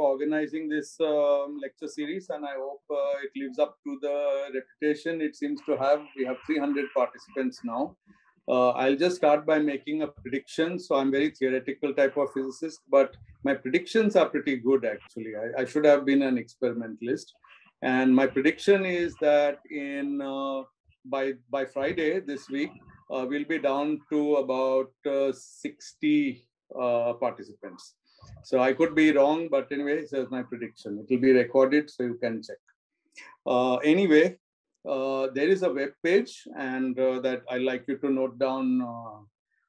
for organizing this um, lecture series, and I hope uh, it lives up to the reputation it seems to have. We have 300 participants now. Uh, I'll just start by making a prediction. So I'm very theoretical type of physicist, but my predictions are pretty good actually. I, I should have been an experimentalist. And my prediction is that in uh, by by Friday this week, uh, we'll be down to about uh, 60 uh, participants. So I could be wrong, but anyway, that's my prediction. It will be recorded, so you can check. Uh, anyway, uh, there is a web page, and uh, that I like you to note down. Uh,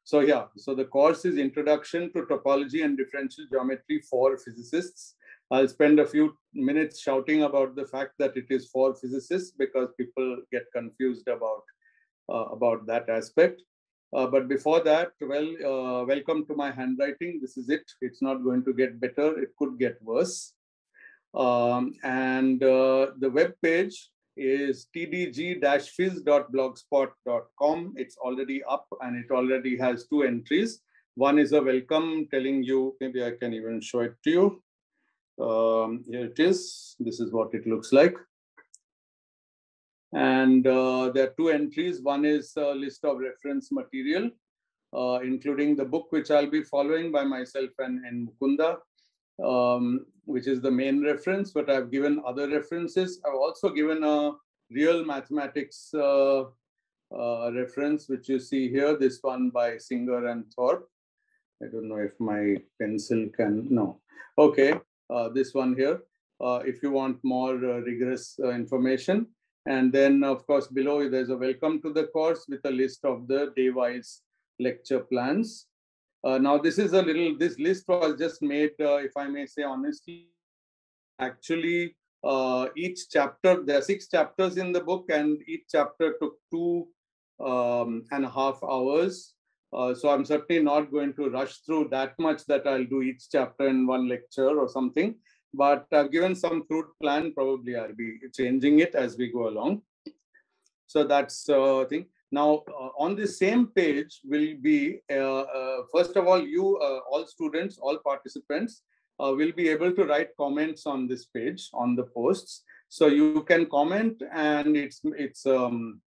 so yeah, so the course is Introduction to Topology and Differential Geometry for Physicists. I'll spend a few minutes shouting about the fact that it is for physicists because people get confused about uh, about that aspect. Uh, but before that, well, uh, welcome to my handwriting. This is it. It's not going to get better. It could get worse. Um, and uh, the web page is tdg-phys.blogspot.com. It's already up and it already has two entries. One is a welcome telling you, maybe I can even show it to you. Um, here it is. This is what it looks like. And uh, there are two entries. One is a list of reference material, uh, including the book which I'll be following by myself and, and Mukunda, um, which is the main reference, but I've given other references. I've also given a real mathematics uh, uh reference, which you see here, this one by Singer and Thorpe. I don't know if my pencil can, no. Okay, uh, this one here. Uh, if you want more rigorous information, and then, of course, below there's a welcome to the course with a list of the day-wise lecture plans. Uh, now, this is a little, this list was just made, uh, if I may say honestly, actually, uh, each chapter, there are six chapters in the book and each chapter took two um, and a half hours. Uh, so I'm certainly not going to rush through that much that I'll do each chapter in one lecture or something but I've given some crude plan. Probably I'll be changing it as we go along. So that's uh, thing. Now uh, on the same page will be uh, uh first of all you uh, all students all participants uh, will be able to write comments on this page on the posts. So you can comment and it's it's um,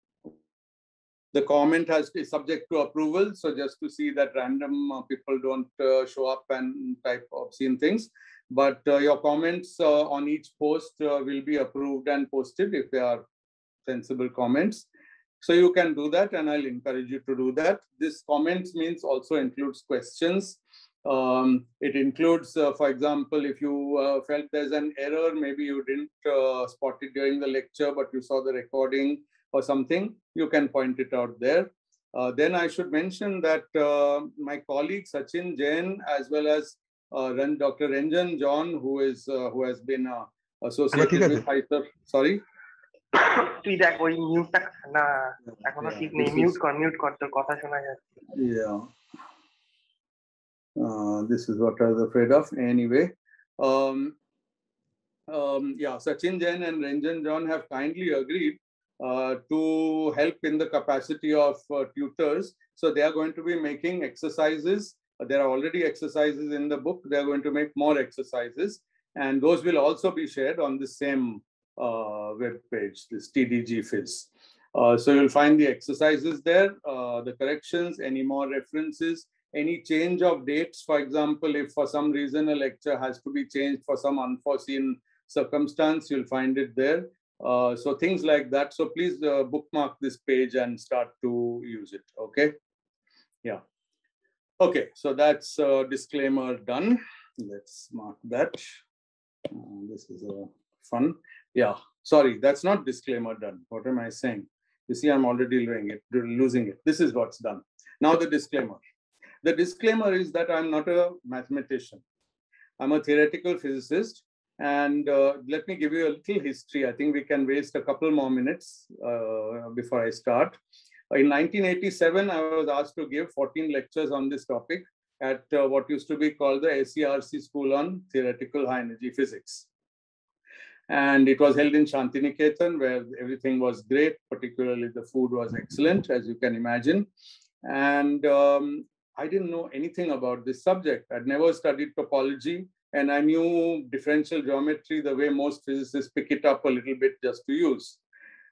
the comment has is subject to approval. So just to see that random people don't show up and type obscene things but uh, your comments uh, on each post uh, will be approved and posted if they are sensible comments. So you can do that and I'll encourage you to do that. This comments means also includes questions. Um, it includes, uh, for example, if you uh, felt there's an error, maybe you didn't uh, spot it during the lecture, but you saw the recording or something, you can point it out there. then I should mention that my colleague Sachin Jain, as well as uh, Dr. Renjan John, who is uh, who has been uh, associated with IISER. Sorry. yeah uh, this is what I was afraid of anyway um, um, yeah Sachin Jain and Renjan John have kindly agreed uh, to help in the capacity of uh, tutors. So they are going to be making exercises there are already exercises in the book. They're going to make more exercises. And those will also be shared on the same uh, web page, this TDG Phys. Uh, so you'll find the exercises there, uh, the corrections, any more references, any change of dates. For example, if for some reason a lecture has to be changed for some unforeseen circumstance, you'll find it there. Uh, so things like that. So please uh, bookmark this page and start to use it. Okay. Yeah. Okay, so that's a disclaimer done. Let's mark that. Uh, this is a fun. Yeah, sorry, that's not disclaimer done. What am I saying? You see, I'm already doing it, losing it. This is what's done. Now the disclaimer. The disclaimer is that I'm not a mathematician. I'm a theoretical physicist. And uh, let me give you a little history. I think we can waste a couple more minutes uh, before I start. In 1987, I was asked to give 14 lectures on this topic at uh, what used to be called the SERC School on Theoretical High Energy Physics. And it was held in Shantiniketan, where everything was great, particularly the food was excellent, as you can imagine. And um, I didn't know anything about this subject. I'd never studied topology. and I knew differential geometry the way most physicists pick it up a little bit just to use.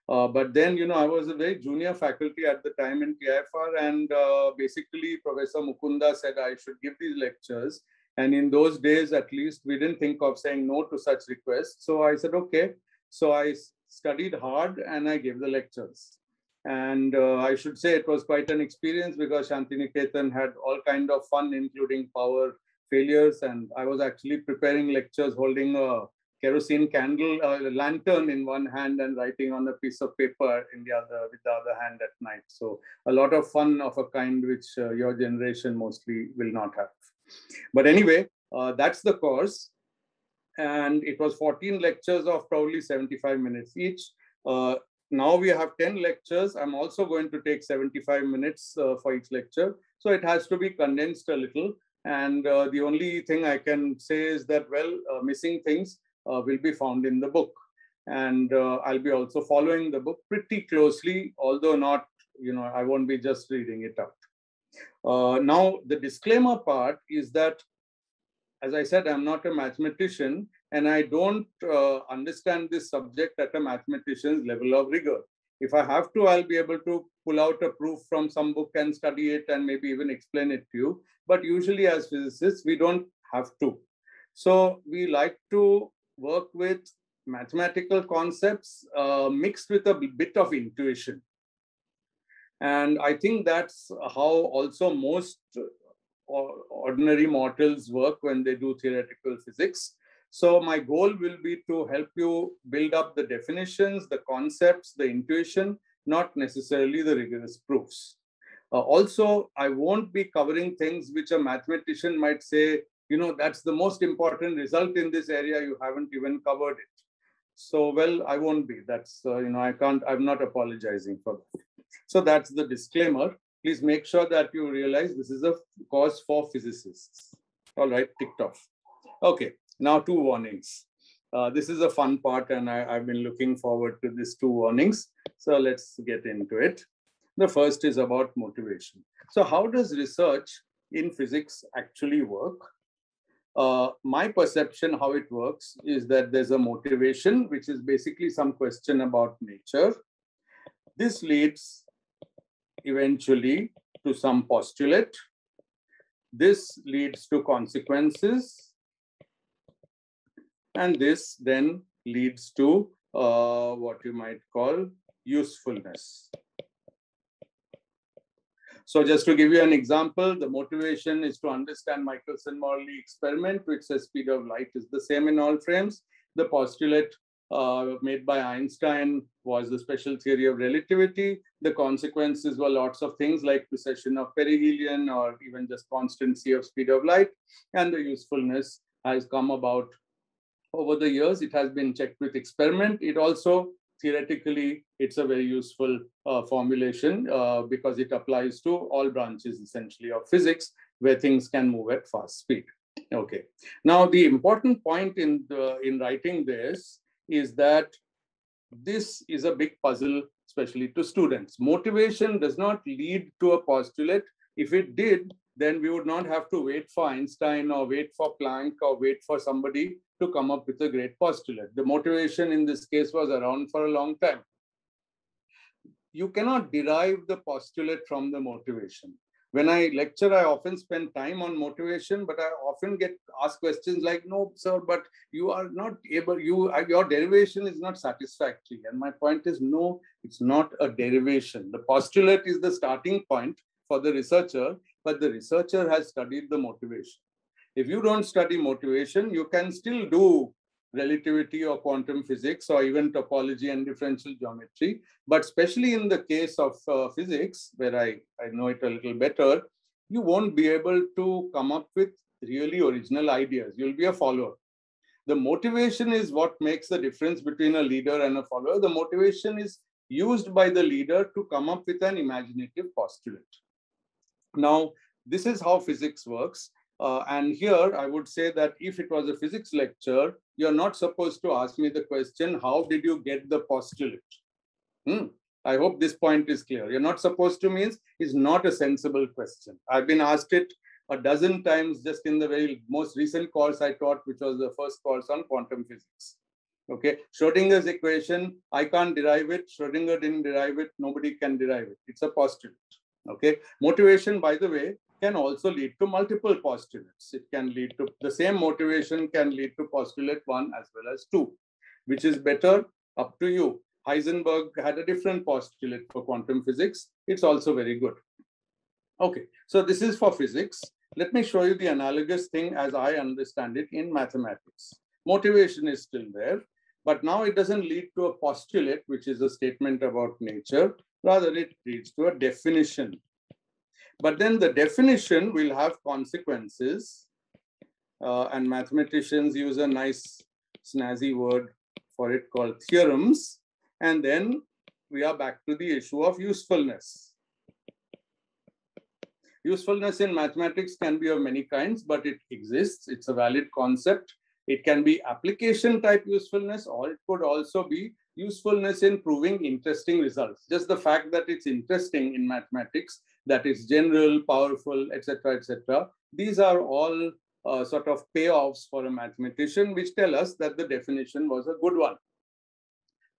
Uh, but then, you know, I was a very junior faculty at the time in TIFR, and uh, basically Professor Mukunda said I should give these lectures. And in those days, at least, we didn't think of saying no to such requests. So I said, okay. So I studied hard and I gave the lectures. And uh, I should say it was quite an experience because Shantiniketan had all kind of fun, including power failures. And I was actually preparing lectures holding a kerosene candle, uh, lantern in one hand and writing on a piece of paper in the other with the other hand at night. So a lot of fun of a kind which uh, your generation mostly will not have. But anyway, uh, that's the course. And it was 14 lectures of probably 75 minutes each. Uh, now we have 10 lectures. I'm also going to take 75 minutes uh, for each lecture. So it has to be condensed a little. And uh, the only thing I can say is that, well, missing things will be found in the book. And uh, I'll be also following the book pretty closely, although not, you know, I won't be just reading it out. Uh, now, the disclaimer part is that, as I said, I'm not a mathematician and I don't uh, understand this subject at a mathematician's level of rigor. If I have to, I'll be able to pull out a proof from some book and study it and maybe even explain it to you. But usually, as physicists, we don't have to. So we like to work with mathematical concepts uh, mixed with a bit of intuition. And I think that's how also most ordinary mortals work when they do theoretical physics. So my goal will be to help you build up the definitions, the concepts, the intuition, not necessarily the rigorous proofs. Uh, also, I won't be covering things which a mathematician might say, you know, that's the most important result in this area. You haven't even covered it. So, well, I won't be. That's, uh, you know, I can't, I'm not apologizing for that. So that's the disclaimer. Please make sure that you realize this is a course for physicists. All right, ticked off. Okay, now two warnings. Uh, this is a fun part and I, I've been looking forward to these two warnings. So let's get into it. The first is about motivation. So how does research in physics actually work? Uh, my perception how it works is that there's a motivation, which is basically some question about nature. This leads eventually to some postulate. This leads to consequences. And this then leads to uh, what you might call usefulness. So just to give you an example, the motivation is to understand Michelson-Morley experiment, which says speed of light is the same in all frames. The postulate uh, made by Einstein was the special theory of relativity. The consequences were lots of things like precession of perihelion or even just constancy of speed of light. And the usefulness has come about over the years. It has been checked with experiment. It also theoretically, it's a very useful uh, formulation uh, because it applies to all branches essentially of physics where things can move at fast speed. Okay. Now, the important point in, the, in writing this is that this is a big puzzle, especially to students. Motivation does not lead to a postulate. If it did, then we would not have to wait for Einstein or wait for Planck or wait for somebody to come up with a great postulate. The motivation in this case was around for a long time. You cannot derive the postulate from the motivation. When I lecture, I often spend time on motivation, but I often get asked questions like, no, sir, but you are not able, you your derivation is not satisfactory. And my point is, no, it's not a derivation. The postulate is the starting point for the researcher, but the researcher has studied the motivation. If you don't study motivation, you can still do relativity or quantum physics or even topology and differential geometry. But especially in the case of uh, physics, where I, I know it a little better, you won't be able to come up with really original ideas. You'll be a follower. The motivation is what makes the difference between a leader and a follower. The motivation is used by the leader to come up with an imaginative postulate. Now, this is how physics works. Uh, and here I would say that if it was a physics lecture, you're not supposed to ask me the question, how did you get the postulate? Hmm. I hope this point is clear. You're not supposed to means is not a sensible question. I've been asked it a dozen times just in the very most recent course I taught, which was the first course on quantum physics. Okay, Schrodinger's equation, I can't derive it. Schrodinger didn't derive it. Nobody can derive it. It's a postulate. Okay, motivation, by the way, can also lead to multiple postulates. It can lead to the same motivation can lead to postulate one as well as two, which is better up to you. Heisenberg had a different postulate for quantum physics. It's also very good. Okay, so this is for physics. Let me show you the analogous thing as I understand it in mathematics. Motivation is still there, but now it doesn't lead to a postulate, which is a statement about nature. Rather, it leads to a definition. But then the definition will have consequences. Uh, and mathematicians use a nice snazzy word for it called theorems. And then we are back to the issue of usefulness. Usefulness in mathematics can be of many kinds, but it exists. It's a valid concept. It can be application type usefulness, or it could also be usefulness in proving interesting results. Just the fact that it's interesting in mathematics, that it's general, powerful, etc., etc. These are all uh, sort of payoffs for a mathematician, which tell us that the definition was a good one.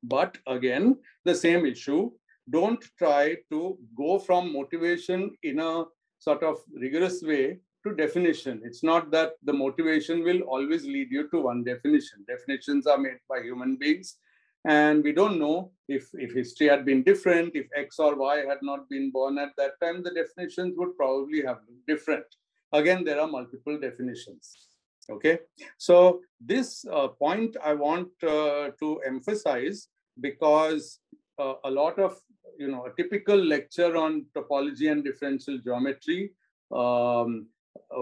But again, the same issue. Don't try to go from motivation in a sort of rigorous way to definition. It's not that the motivation will always lead you to one definition. Definitions are made by human beings. And we don't know if, if history had been different, if X or Y had not been born at that time, the definitions would probably have been different. Again, there are multiple definitions. Okay, so this uh, point I want uh, to emphasize because uh, a lot of you know, a typical lecture on topology and differential geometry um,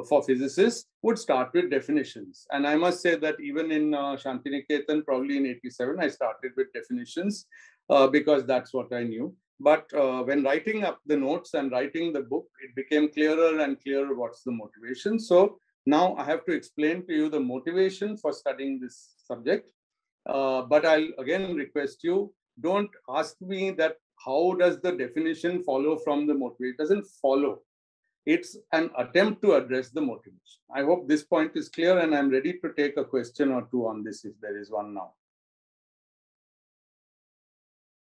for physicists would start with definitions. And I must say that even in uh, Shantiniketan, probably in 87, I started with definitions uh, because that's what I knew. But uh, when writing up the notes and writing the book, it became clearer and clearer what's the motivation. So now I have to explain to you the motivation for studying this subject. Uh, but I'll again request you, don't ask me that how does the definition follow from the motivation? It doesn't follow. It's an attempt to address the motivation. I hope this point is clear and I'm ready to take a question or two on this if there is one now.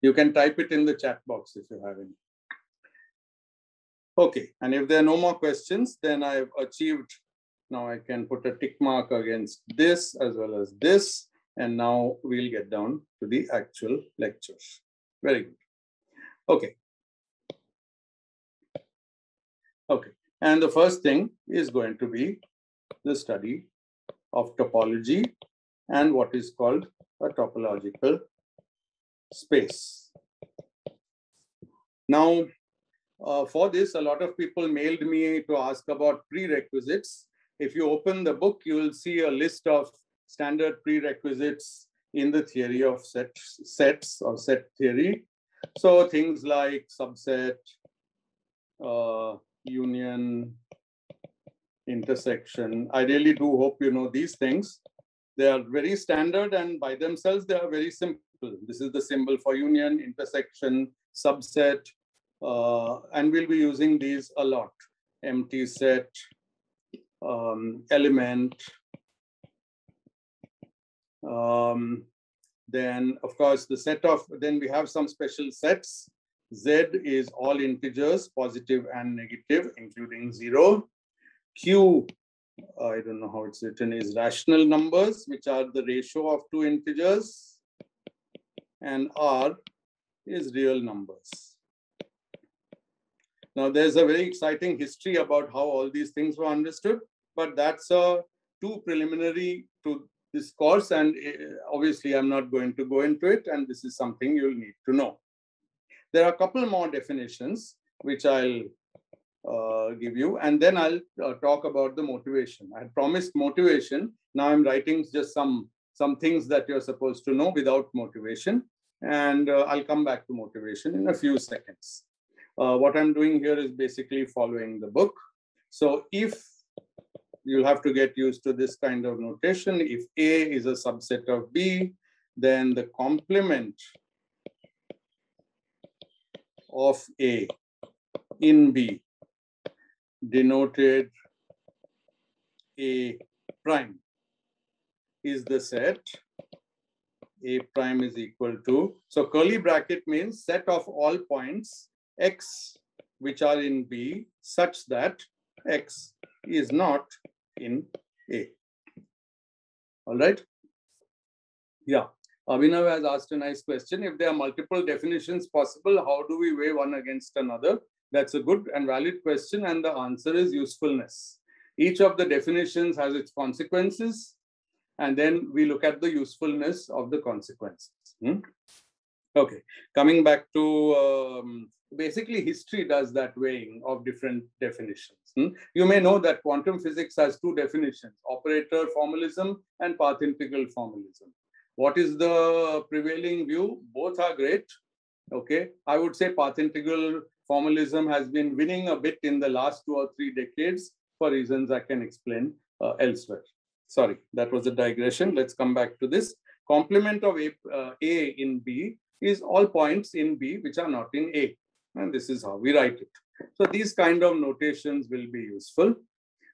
You can type it in the chat box if you have any. Okay, and if there are no more questions, then I've achieved, now I can put a tick mark against this as well as this, and now we'll get down to the actual lectures. Very good. Okay. Okay. And the first thing is going to be the study of topology and what is called a topological space. Now, uh, for this, a lot of people mailed me to ask about prerequisites. If you open the book, you will see a list of standard prerequisites in the theory of set, sets or set theory. So things like subset, uh, union, intersection. I really do hope you know these things. They are very standard and by themselves, they are very simple. This is the symbol for union, intersection, subset, uh, and we'll be using these a lot. Empty set, um, element, um, then, of course, the set of, then we have some special sets. Z is all integers, positive and negative, including zero. Q, I don't know how it's written, is rational numbers, which are the ratio of two integers. And R is real numbers. Now, there's a very exciting history about how all these things were understood, but that's uh, too preliminary to this course and uh, obviously I'm not going to go into it and this is something you'll need to know. There are a couple more definitions which I'll uh, give you and then I'll uh, talk about the motivation. I promised motivation. Now I'm writing just some, some things that you're supposed to know without motivation and uh, I'll come back to motivation in a few seconds. Uh, what I'm doing here is basically following the book. So if you'll have to get used to this kind of notation. If A is a subset of B, then the complement of A in B denoted A prime is the set A prime is equal to, so curly bracket means set of all points X which are in B such that X is not in A. All right. Yeah. Abhinav has asked a nice question. If there are multiple definitions possible, how do we weigh one against another? That's a good and valid question. And the answer is usefulness. Each of the definitions has its consequences. And then we look at the usefulness of the consequences. Hmm? Okay, coming back to um, basically history does that weighing of different definitions. Hmm? You may know that quantum physics has two definitions, operator formalism and path integral formalism. What is the prevailing view? Both are great. Okay, I would say path integral formalism has been winning a bit in the last two or three decades for reasons I can explain uh, elsewhere. Sorry, that was a digression. Let's come back to this. Complement of A, uh, A in B is all points in B which are not in A. And this is how we write it. So these kind of notations will be useful.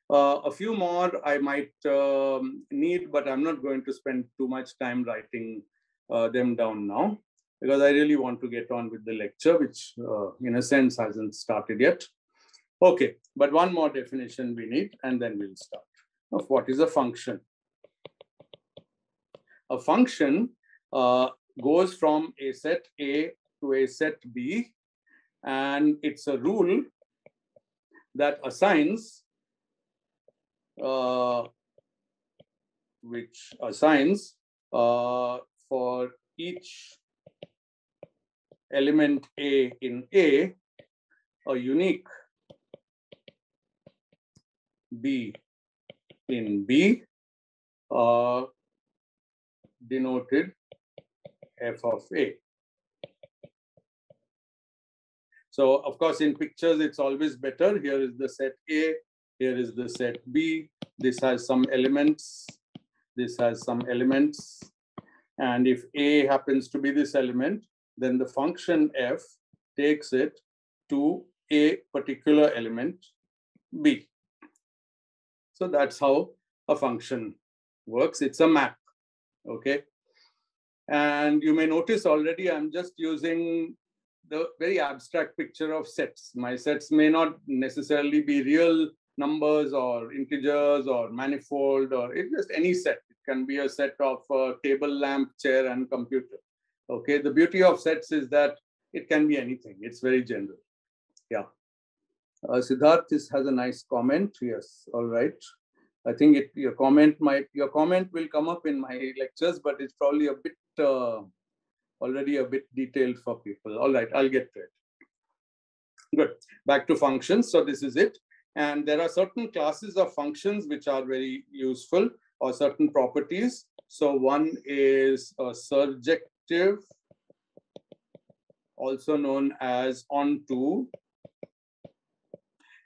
Uh, a few more I might um, need, but I'm not going to spend too much time writing uh, them down now because I really want to get on with the lecture, which uh, in a sense hasn't started yet. Okay, but one more definition we need, and then we'll start. Of what is a function? A function uh, goes from a set A to a set B and it's a rule that assigns which assigns uh, for each element A in A a unique B in B uh, denoted f of A. So of course, in pictures, it's always better. Here is the set A, here is the set B. This has some elements. This has some elements. And if A happens to be this element, then the function f takes it to a particular element B. So that's how a function works. It's a map, okay? And you may notice already I'm just using the very abstract picture of sets. My sets may not necessarily be real numbers or integers or manifold or it's just any set. It can be a set of a table, lamp, chair, and computer. Okay, the beauty of sets is that it can be anything. It's very general. Yeah. Uh, Siddharth is, has a nice comment. Yes, all right. I think it, your comment might your comment will come up in my lectures, but it's probably a bit uh, already a bit detailed for people. All right, I'll get to it. Good. Back to functions. So this is it. And there are certain classes of functions which are very useful or certain properties. So one is a surjective, also known as onto,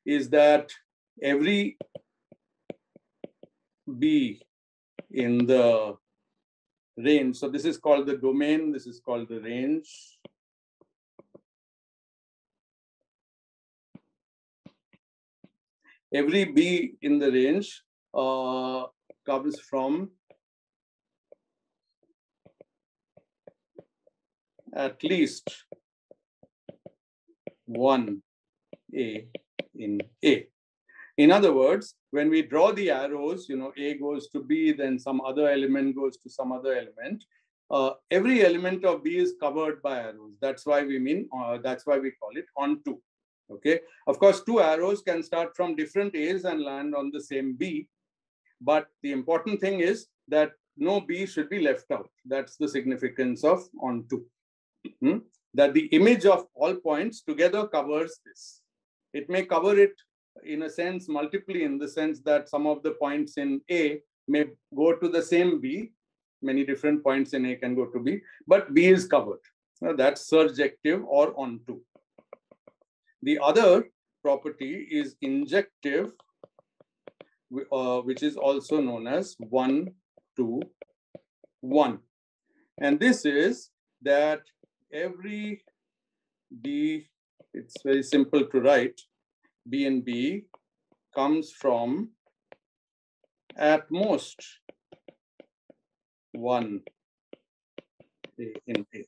is that every B in the range. So this is called the domain. This is called the range. Every B in the range uh, comes from at least one A in A. In other words, when we draw the arrows, you know, A goes to B, then some other element goes to some other element. Uh, every element of B is covered by arrows. That's why we mean, uh, that's why we call it onto. Okay. Of course, two arrows can start from different A's and land on the same B. But the important thing is that no B should be left out. That's the significance of onto. Hmm? That the image of all points together covers this. It may cover it in a sense multiply in the sense that some of the points in A may go to the same B. Many different points in A can go to B, but B is covered. Now that's surjective or onto. The other property is injective, uh, which is also known as one to one. And this is that every B, it's very simple to write, B and B comes from at most one in A.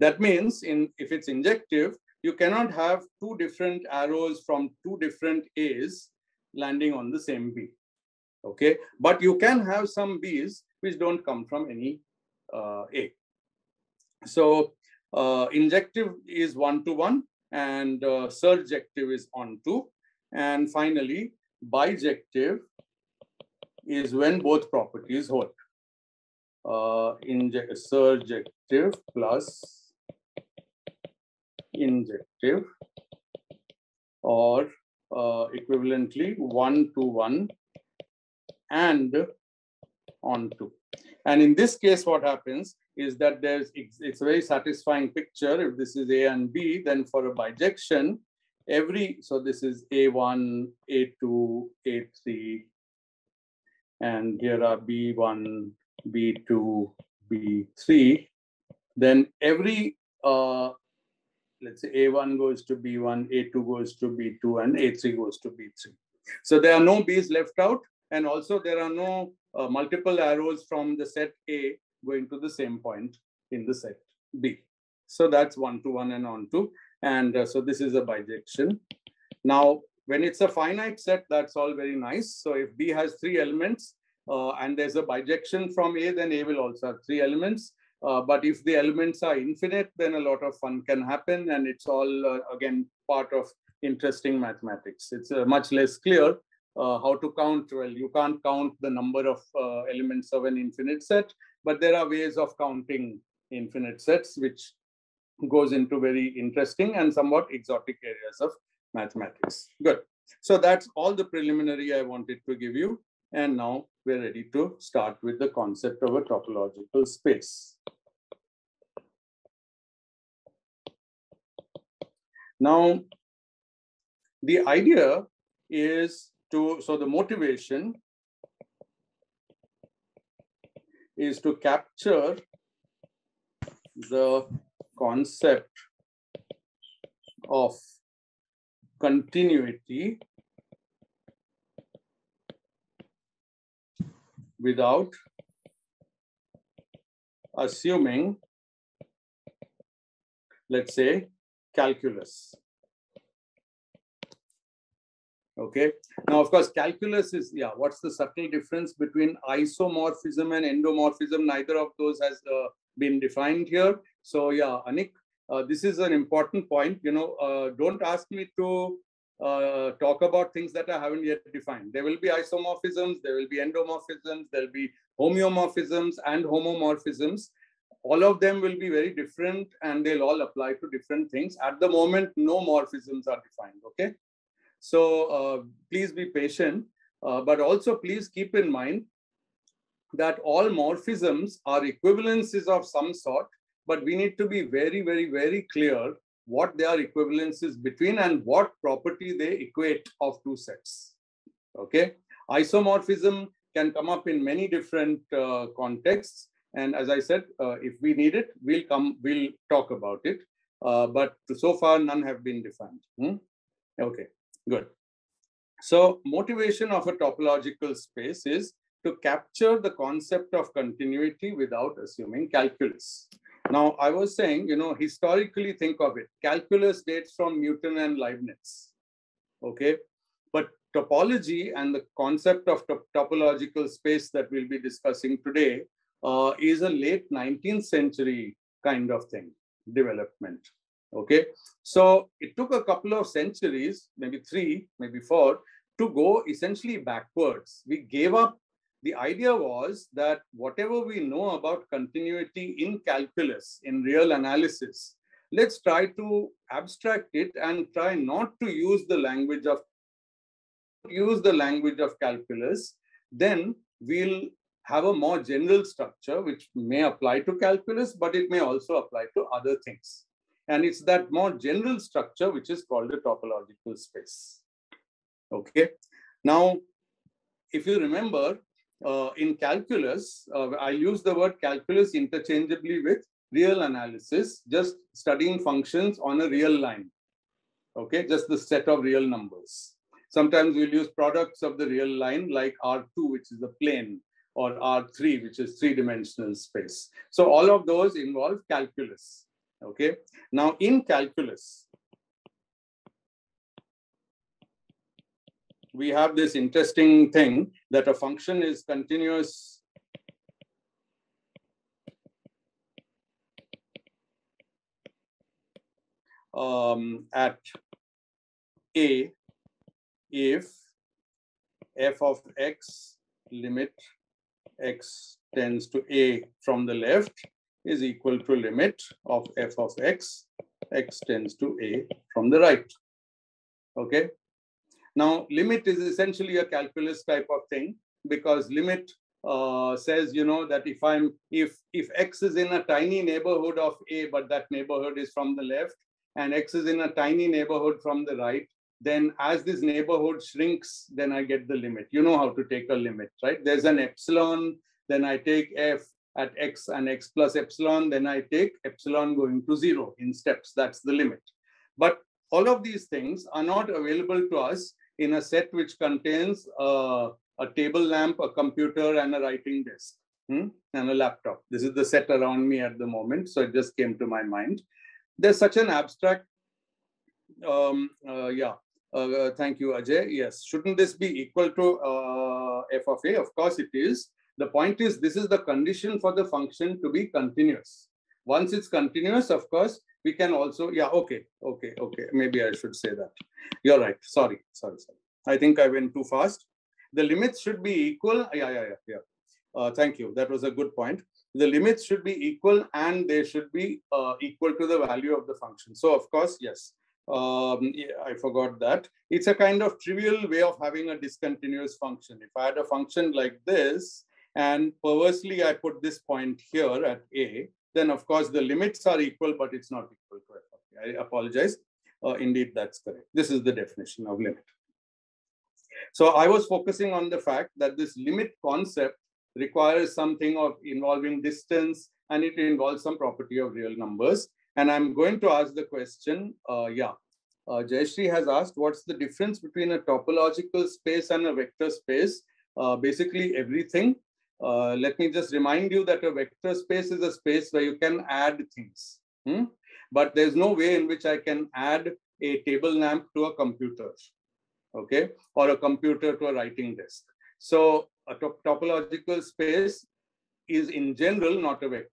That means in if it's injective, you cannot have two different arrows from two different A's landing on the same B. Okay, but you can have some B's which don't come from any uh, A. So uh, injective is one to one and uh, surjective is on to. And finally, bijective is when both properties hold. Uh, surjective plus injective or uh, equivalently one to one and on to. And in this case, what happens is that there's it's a very satisfying picture. If this is A and B, then for a bijection, every so this is A1, A2, A3, and here are B1, B2, B3. Then every uh, let's say A1 goes to B1, A2 goes to B2, and A3 goes to B3. So there are no B's left out, and also there are no uh, multiple arrows from the set A going to the same point in the set B. So that's one to one and on to. And uh, so this is a bijection. Now, when it's a finite set, that's all very nice. So if B has three elements uh, and there's a bijection from A, then A will also have three elements. Uh, but if the elements are infinite, then a lot of fun can happen. And it's all, uh, again, part of interesting mathematics. It's uh, much less clear uh, how to count. Well, you can't count the number of uh, elements of an infinite set, but there are ways of counting infinite sets, which goes into very interesting and somewhat exotic areas of mathematics. Good. So that's all the preliminary I wanted to give you. And now we're ready to start with the concept of a topological space. Now, the idea is to, so the motivation is to capture the concept of continuity without assuming, let's say, calculus. Okay. Now, of course, calculus is, yeah, what's the subtle difference between isomorphism and endomorphism? Neither of those has uh, been defined here. So, yeah, Anik, uh, this is an important point. You know, uh, don't ask me to uh, talk about things that I haven't yet defined. There will be isomorphisms, there will be endomorphisms, there'll be homeomorphisms and homomorphisms. All of them will be very different and they'll all apply to different things. At the moment, no morphisms are defined, okay? So uh, please be patient, uh, but also please keep in mind that all morphisms are equivalences of some sort, but we need to be very, very, very clear what their equivalences between and what property they equate of two sets. Okay, isomorphism can come up in many different uh, contexts, and as I said, uh, if we need it, we'll come, we'll talk about it. Uh, but so far, none have been defined. Hmm? Okay. Good. So motivation of a topological space is to capture the concept of continuity without assuming calculus. Now, I was saying, you know, historically think of it. Calculus dates from Newton and Leibniz. Okay. But topology and the concept of top topological space that we'll be discussing today uh, is a late 19th century kind of thing, development. Okay, so it took a couple of centuries, maybe three, maybe four, to go essentially backwards. We gave up. The idea was that whatever we know about continuity in calculus, in real analysis, let's try to abstract it and try not to use the language of use the language of calculus then we'll have a more general structure which may apply to calculus but it may also apply to other things and it's that more general structure which is called a topological space. Okay. Now, if you remember, uh, in calculus, uh, I use the word calculus interchangeably with real analysis, just studying functions on a real line. Okay, just the set of real numbers. Sometimes we'll use products of the real line like R2, which is the plane, or R3, which is three-dimensional space. So all of those involve calculus. Okay. Now in calculus, we have this interesting thing that a function is continuous um, at a if f of x limit x tends to a from the left is equal to limit of f of x, x tends to a from the right. Okay. Now, limit is essentially a calculus type of thing because limit uh, says, you know, that if I'm, if, if x is in a tiny neighborhood of a, but that neighborhood is from the left, and x is in a tiny neighborhood from the right, then as this neighborhood shrinks, then I get the limit. You know how to take a limit, right? There's an epsilon, then I take f at x and x plus epsilon, then I take epsilon going to zero in steps. That's the limit. But all of these things are not available to us in a set which contains a table lamp, a computer, and a writing desk, hmm? and a laptop. This is the set around me at the moment, so it just came to my mind. There's such an abstract, um, uh, yeah, uh, thank you, Ajay. Yes, shouldn't this be equal to uh, f of a? Of course it is. The point is, this is the condition for the function to be continuous. Once it's continuous, of course, we can also, yeah, okay, okay, okay. Maybe I should say that. You're right. Sorry, sorry, sorry. I think I went too fast. The limits should be equal. Yeah, yeah, yeah, yeah. Uh, thank you. That was a good point. The limits should be equal and they should be uh, equal to the value of the function. So, of course, yes, um, I forgot that. It's a kind of trivial way of having a discontinuous function. If I had a function like this, and perversely I put this point here at a, then of course the limits are equal, but it's not equal to apologize. Uh, indeed, that's correct. This is the definition of limit. So I was focusing on the fact that this limit concept requires something of involving distance and it involves some property of real numbers. And I'm going to ask the question, uh, yeah, uh, has asked, what's the difference between a topological space and a vector space? Uh, basically everything. Uh, let me just remind you that a vector space is a space where you can add things. Hmm? But there's no way in which I can add a table lamp to a computer, okay? Or a computer to a writing desk. So a top topological space is in general not a vector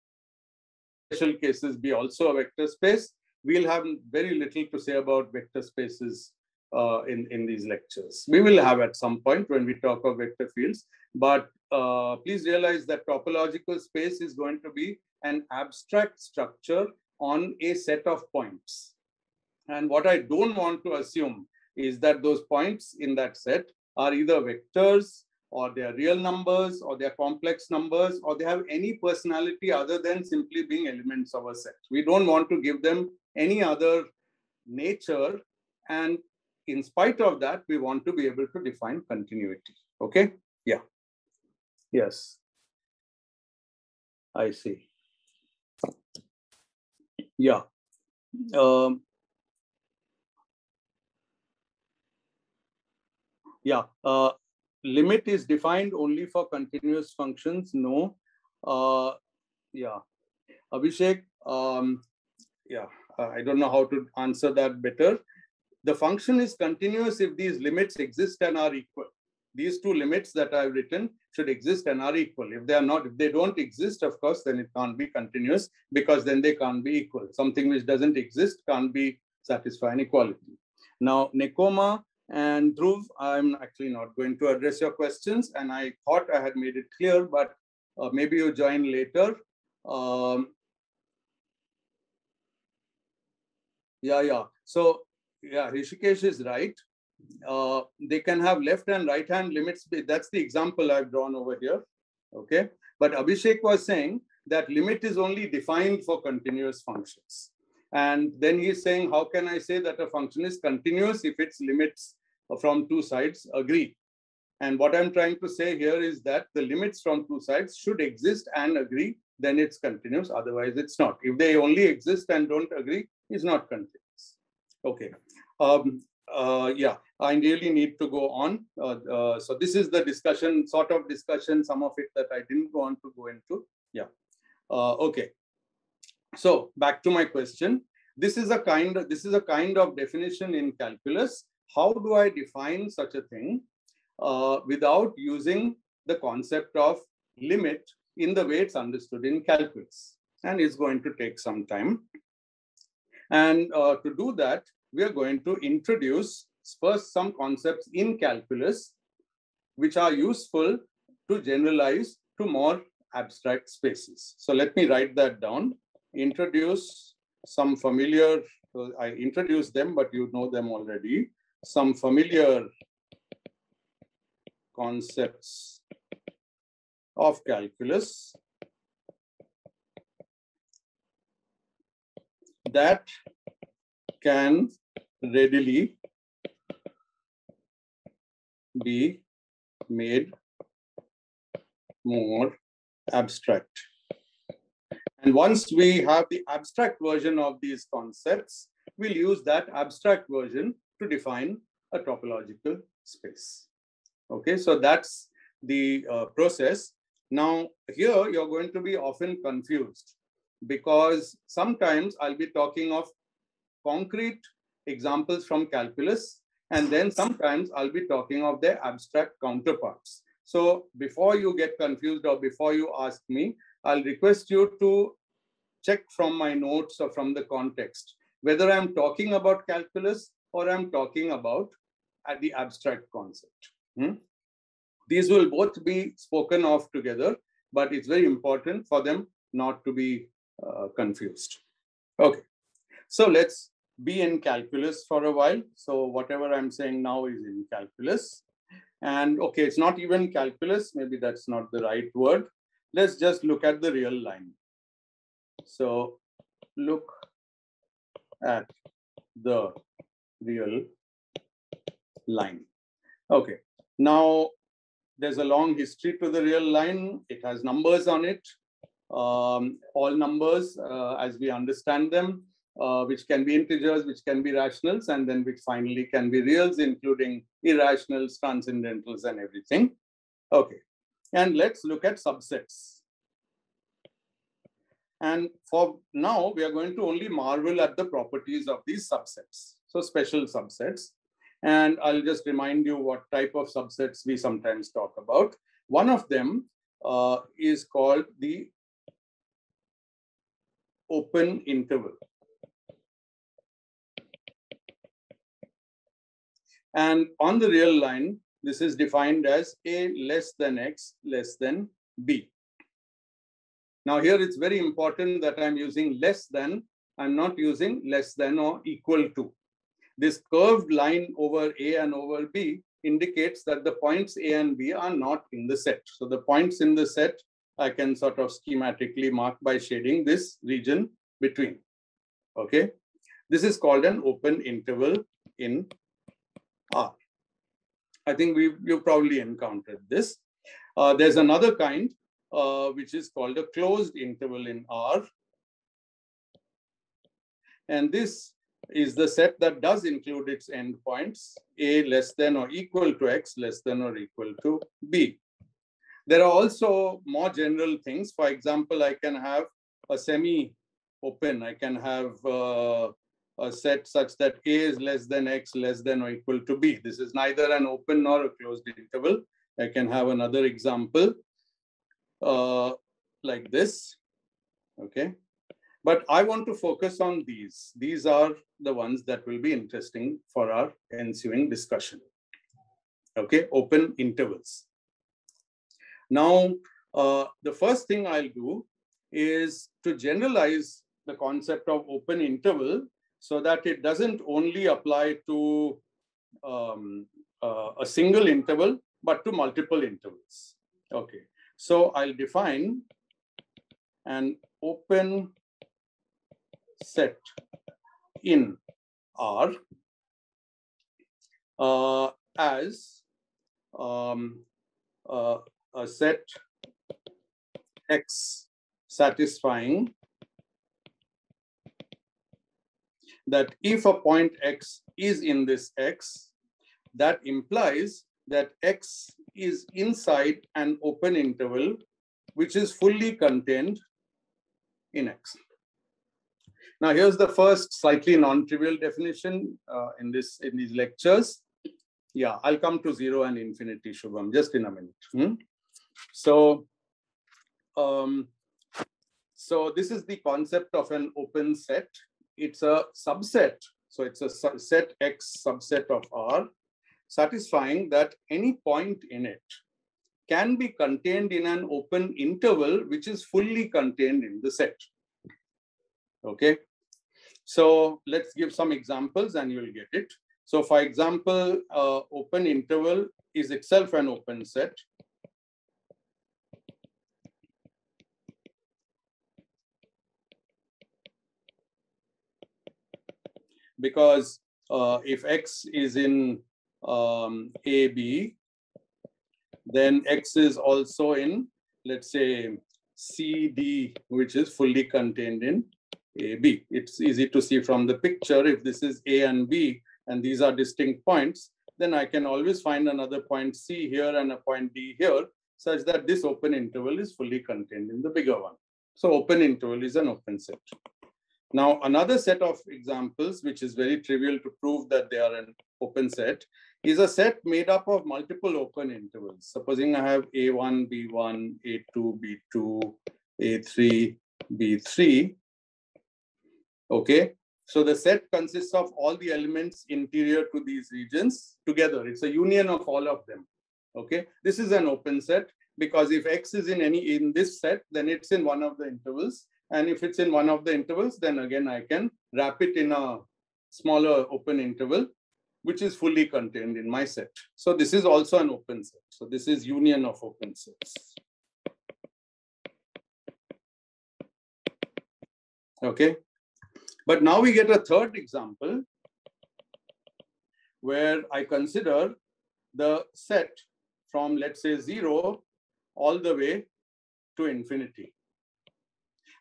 special cases be also a vector space. We'll have very little to say about vector spaces uh, in, in these lectures. We will have at some point when we talk of vector fields, but uh, please realize that topological space is going to be an abstract structure on a set of points. And what I don't want to assume is that those points in that set are either vectors or they are real numbers or they are complex numbers or they have any personality other than simply being elements of a set. We don't want to give them any other nature and in spite of that, we want to be able to define continuity. Okay? Yeah. Yes. I see. Yeah. Um, yeah. Uh, limit is defined only for continuous functions? No. Uh, yeah. Abhishek, um, yeah, uh, I don't know how to answer that better. The function is continuous if these limits exist and are equal. These two limits that I've written should exist and are equal. If they are not, if they don't exist, of course, then it can't be continuous because then they can't be equal. Something which doesn't exist can't be satisfying equality. Now, Nekoma and Dhruv, I'm actually not going to address your questions, and I thought I had made it clear, but uh, maybe you join later. Um, yeah, yeah. So, yeah, Rishikesh is right. Uh, they can have left and right hand limits. That's the example I've drawn over here. Okay. But Abhishek was saying that limit is only defined for continuous functions. And then he's saying, how can I say that a function is continuous if its limits from two sides agree? And what I'm trying to say here is that the limits from two sides should exist and agree, then it's continuous. Otherwise, it's not. If they only exist and don't agree, it's not continuous. Okay. Um, yeah, I really need to go on. Uh, uh, so this is the discussion, sort of discussion, some of it that I didn't want to go into. Yeah. Uh, okay. So back to my question. This is a kind of, this is a kind of definition in calculus. How do I define such a thing uh, without using the concept of limit in the way it's understood in calculus? And it's going to take some time. And uh, to do that, we are going to introduce first some concepts in calculus which are useful to generalize to more abstract spaces. So let me write that down. Introduce some familiar, I introduce them, but you know them already. Some familiar concepts of calculus that can readily be made more abstract. And once we have the abstract version of these concepts, we'll use that abstract version to define a topological space. Okay, so that's the uh, process. Now, here you're going to be often confused because sometimes I'll be talking of concrete examples from calculus, and then sometimes I'll be talking of their abstract counterparts. So before you get confused or before you ask me, I'll request you to check from my notes or from the context, whether I'm talking about calculus or I'm talking about at the abstract concept. Hmm? These will both be spoken of together, but it's very important for them not to be uh, confused. Okay, so let's be in calculus for a while. So whatever I'm saying now is in calculus. And okay, it's not even calculus, maybe that's not the right word. Let's just look at the real line. So look at the real line. Okay, now there's a long history to the real line. It has numbers on it, um, all numbers uh, as we understand them uh, which can be integers, which can be rationals, and then which finally can be reals, including irrationals, transcendentals, and everything. Okay, and let's look at subsets. And for now, we are going to only marvel at the properties of these subsets. So special subsets. And I'll just remind you what type of subsets we sometimes talk about. One of them uh, is called the open interval. And on the real line, this is defined as A less than X less than B. Now here it's very important that I'm using less than, I'm not using less than or equal to. This curved line over A and over B indicates that the points A and B are not in the set. So the points in the set, I can sort of schematically mark by shading this region between. Okay. This is called an open interval in R. I think we you've probably encountered this. Uh, there's another kind uh, which is called a closed interval in R. And this is the set that does include its endpoints, A less than or equal to X less than or equal to B. There are also more general things. For example, I can have a semi-open. I can have uh, a set such that a is less than x less than or equal to b. This is neither an open nor a closed interval. I can have another example uh, like this, okay? But I want to focus on these. These are the ones that will be interesting for our ensuing discussion. Okay, open intervals. Now, uh, the first thing I'll do is to generalize the concept of open interval so that it doesn't only apply to um, uh, a single interval, but to multiple intervals. Okay, so I'll define an open set in R uh, as um, uh, a set X satisfying that if a point x is in this x, that implies that x is inside an open interval which is fully contained in x. Now here's the first slightly non-trivial definition uh, in this in these lectures. Yeah, I'll come to zero and infinity, Shubham, just in a minute. Hmm? So, um, so this is the concept of an open set. It's a subset. So it's a set X subset of R, satisfying that any point in it can be contained in an open interval, which is fully contained in the set. Okay. So let's give some examples and you'll get it. So for example, uh, open interval is itself an open set. Because uh, if x is in um, AB, then x is also in, let's say, CD, which is fully contained in AB. It's easy to see from the picture. If this is A and B, and these are distinct points, then I can always find another point C here and a point D here, such that this open interval is fully contained in the bigger one. So open interval is an open set. Now, another set of examples, which is very trivial to prove that they are an open set, is a set made up of multiple open intervals. Supposing I have A1, B1, A2, B2, A3, B3. Okay, so the set consists of all the elements interior to these regions together. It's a union of all of them. Okay, this is an open set because if X is in any in this set, then it's in one of the intervals. And if it's in one of the intervals, then again, I can wrap it in a smaller open interval which is fully contained in my set. So this is also an open set. So this is union of open sets. Okay. But now we get a third example where I consider the set from, let's say, zero all the way to infinity.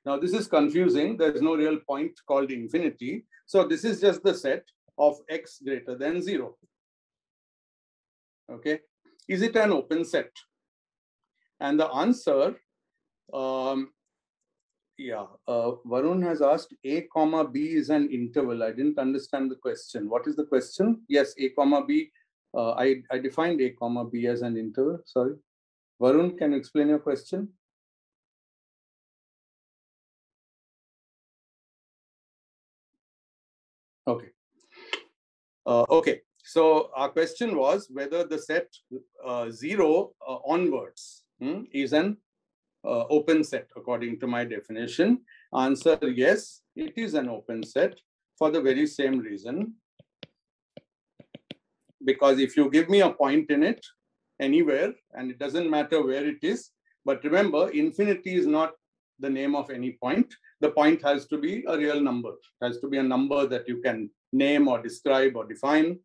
Now, this is confusing. There's no real point called infinity. So this is just the set of x greater than 0. Okay, is it an open set? And the answer, um, yeah, uh, Varun has asked a comma b is an interval. I didn't understand the question. What is the question? Yes, a comma b. Uh, I, I defined a comma b as an interval. Sorry. Varun, can you explain your question? Uh, okay, so our question was whether the set uh, zero uh, onwards hmm, is an uh, open set according to my definition. Answer yes, it is an open set for the very same reason. Because if you give me a point in it anywhere, and it doesn't matter where it is, but remember, infinity is not the name of any point. The point has to be a real number, it has to be a number that you can name or describe or define.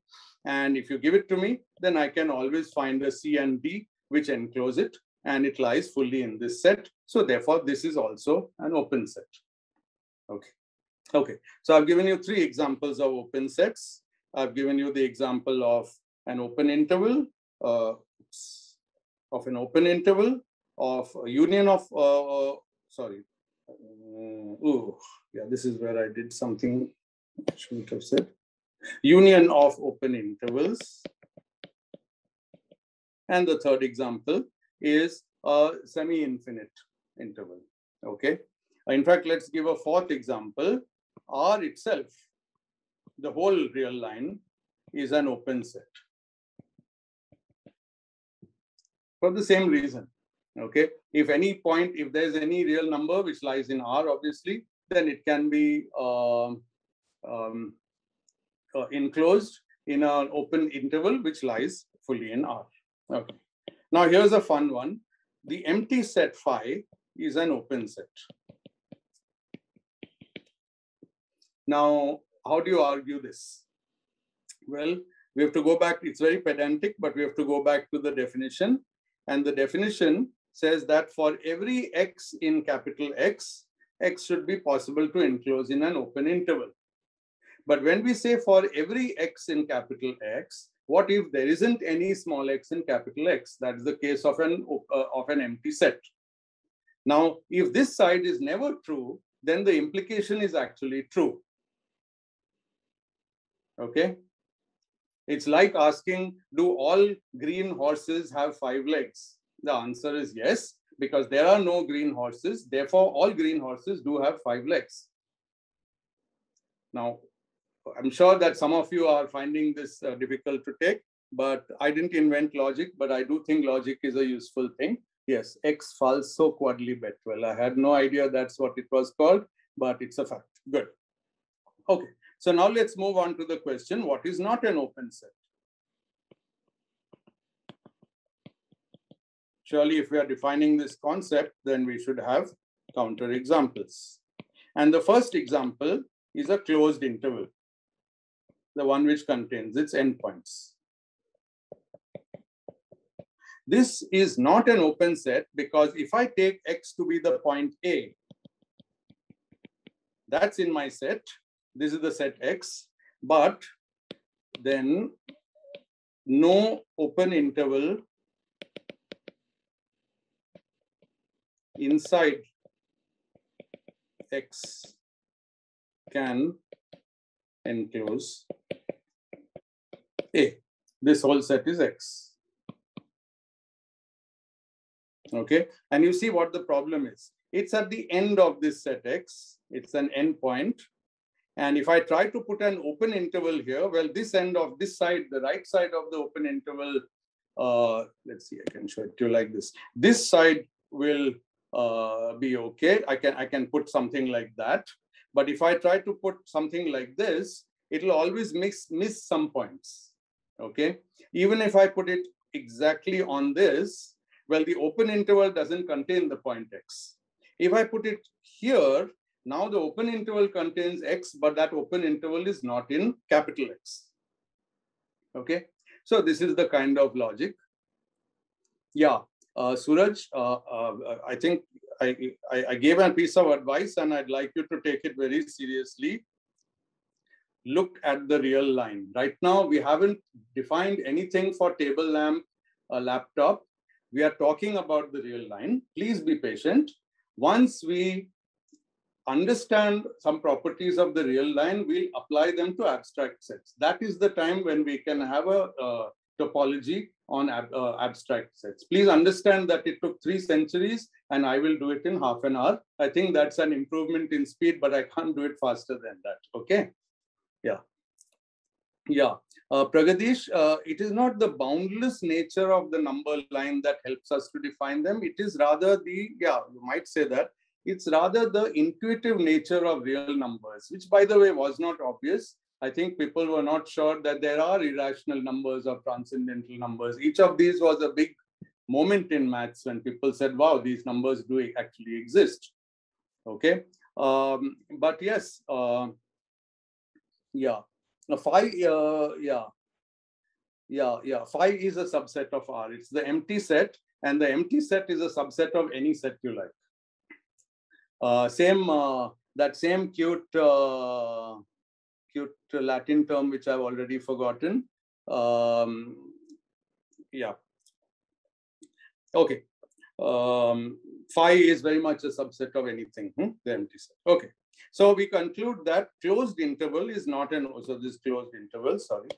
And if you give it to me, then I can always find a C and D which enclose it and it lies fully in this set. So therefore, this is also an open set. Okay. Okay. So I've given you three examples of open sets. I've given you the example of an open interval, uh, of an open interval, of a union of, uh, sorry. Uh, oh, yeah, this is where I did something shouldn't have said. Union of open intervals. And the third example is a semi-infinite interval. Okay. In fact, let's give a fourth example. R itself, the whole real line, is an open set. For the same reason. Okay. If any point, if there's any real number which lies in R, obviously, then it can be um, um, uh, enclosed in an open interval which lies fully in R. Okay. Now here's a fun one. The empty set phi is an open set. Now, how do you argue this? Well, we have to go back, it's very pedantic, but we have to go back to the definition. And the definition says that for every x in capital X, x should be possible to enclose in an open interval. But when we say for every x in capital X, what if there isn't any small x in capital X? That's the case of an, uh, of an empty set. Now, if this side is never true, then the implication is actually true. Okay. It's like asking, do all green horses have five legs? The answer is yes, because there are no green horses. Therefore, all green horses do have five legs. Now, I'm sure that some of you are finding this uh, difficult to take, but I didn't invent logic, but I do think logic is a useful thing. Yes, Ex falso quodlibet. Well, I had no idea that's what it was called, but it's a fact. Good. Okay, so now let's move on to the question, what is not an open set? Surely if we are defining this concept, then we should have counter examples. And the first example is a closed interval the one which contains its endpoints. This is not an open set because if I take x to be the point A, that's in my set. This is the set x, but then no open interval inside x can enclose A. This whole set is X. Okay, and you see what the problem is. It's at the end of this set X. It's an endpoint. And if I try to put an open interval here, well, this end of this side, the right side of the open interval, uh, let's see, I can show it to you like this. This side will uh, be okay. I can, I can put something like that. But if I try to put something like this, it'll always miss, miss some points, okay? Even if I put it exactly on this, well, the open interval doesn't contain the point x. If I put it here, now the open interval contains x, but that open interval is not in capital X. Okay, so this is the kind of logic. Yeah, uh, Suraj, uh, uh, I think I, I, I gave a piece of advice and I'd like you to take it very seriously. Look at the real line. Right now, we haven't defined anything for table lamp, a laptop. We are talking about the real line. Please be patient. Once we understand some properties of the real line, we'll apply them to abstract sets. That is the time when we can have a uh, topology on ab uh, abstract sets. Please understand that it took three centuries and I will do it in half an hour. I think that's an improvement in speed, but I can't do it faster than that. Okay. Yeah. Yeah. Uh, Pragadish, uh, it is not the boundless nature of the number line that helps us to define them. It is rather the, yeah, you might say that. It's rather the intuitive nature of real numbers, which by the way was not obvious I think people were not sure that there are irrational numbers or transcendental numbers. Each of these was a big moment in maths when people said, wow, these numbers do actually exist. Okay. Um, but yes, uh, yeah. Now, phi, uh, yeah. Yeah, yeah. Phi is a subset of R. It's the empty set, and the empty set is a subset of any set you like. Uh, same, uh, that same cute uh, cute Latin term, which I've already forgotten. Um, yeah. Okay. Um, phi is very much a subset of anything, hmm? the empty set. Okay. So we conclude that closed interval is not an, so this closed interval, sorry,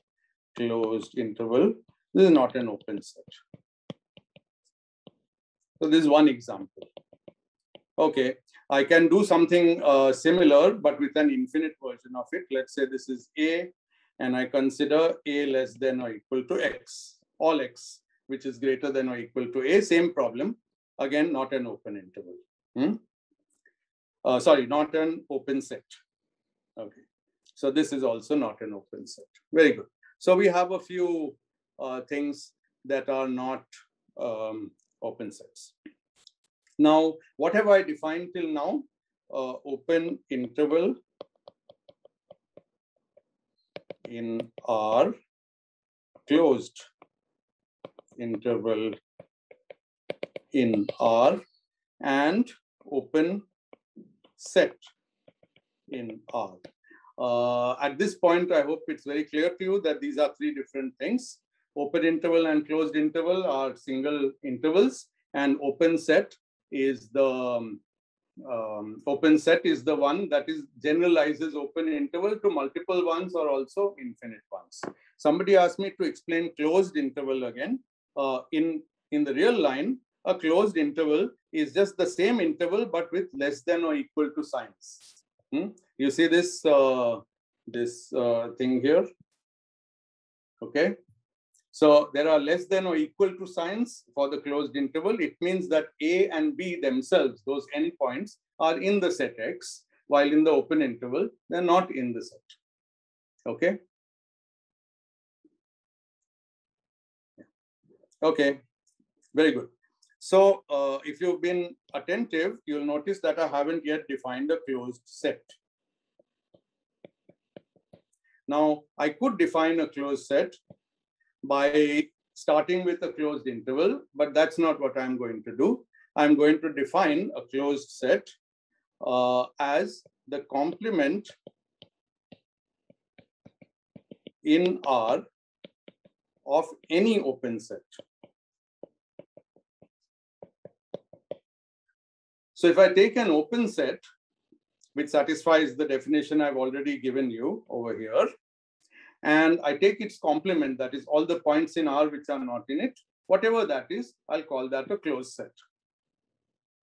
closed interval, this is not an open set. So this is one example. Okay, I can do something uh, similar, but with an infinite version of it. Let's say this is A, and I consider A less than or equal to X, all X, which is greater than or equal to A. Same problem. Again, not an open interval. Hmm? Uh, sorry, not an open set. Okay. So this is also not an open set. Very good. So we have a few uh, things that are not um, open sets. Now, what have I defined till now? Uh, open interval in R, closed interval in R, and open set in R. Uh, at this point, I hope it's very clear to you that these are three different things. Open interval and closed interval are single intervals and open set is the um, um, open set is the one that is generalizes open interval to multiple ones or also infinite ones. Somebody asked me to explain closed interval again. Uh, in, in the real line, a closed interval is just the same interval but with less than or equal to signs. Hmm? You see this, uh, this uh, thing here? Okay. So there are less than or equal to signs for the closed interval. It means that A and B themselves, those endpoints, are in the set X, while in the open interval, they're not in the set. Okay? Okay, very good. So uh, if you've been attentive, you'll notice that I haven't yet defined a closed set. Now, I could define a closed set by starting with a closed interval, but that's not what I'm going to do. I'm going to define a closed set uh, as the complement in R of any open set. So if I take an open set, which satisfies the definition I've already given you over here, and I take its complement, that is all the points in R which are not in it, whatever that is, I'll call that a closed set.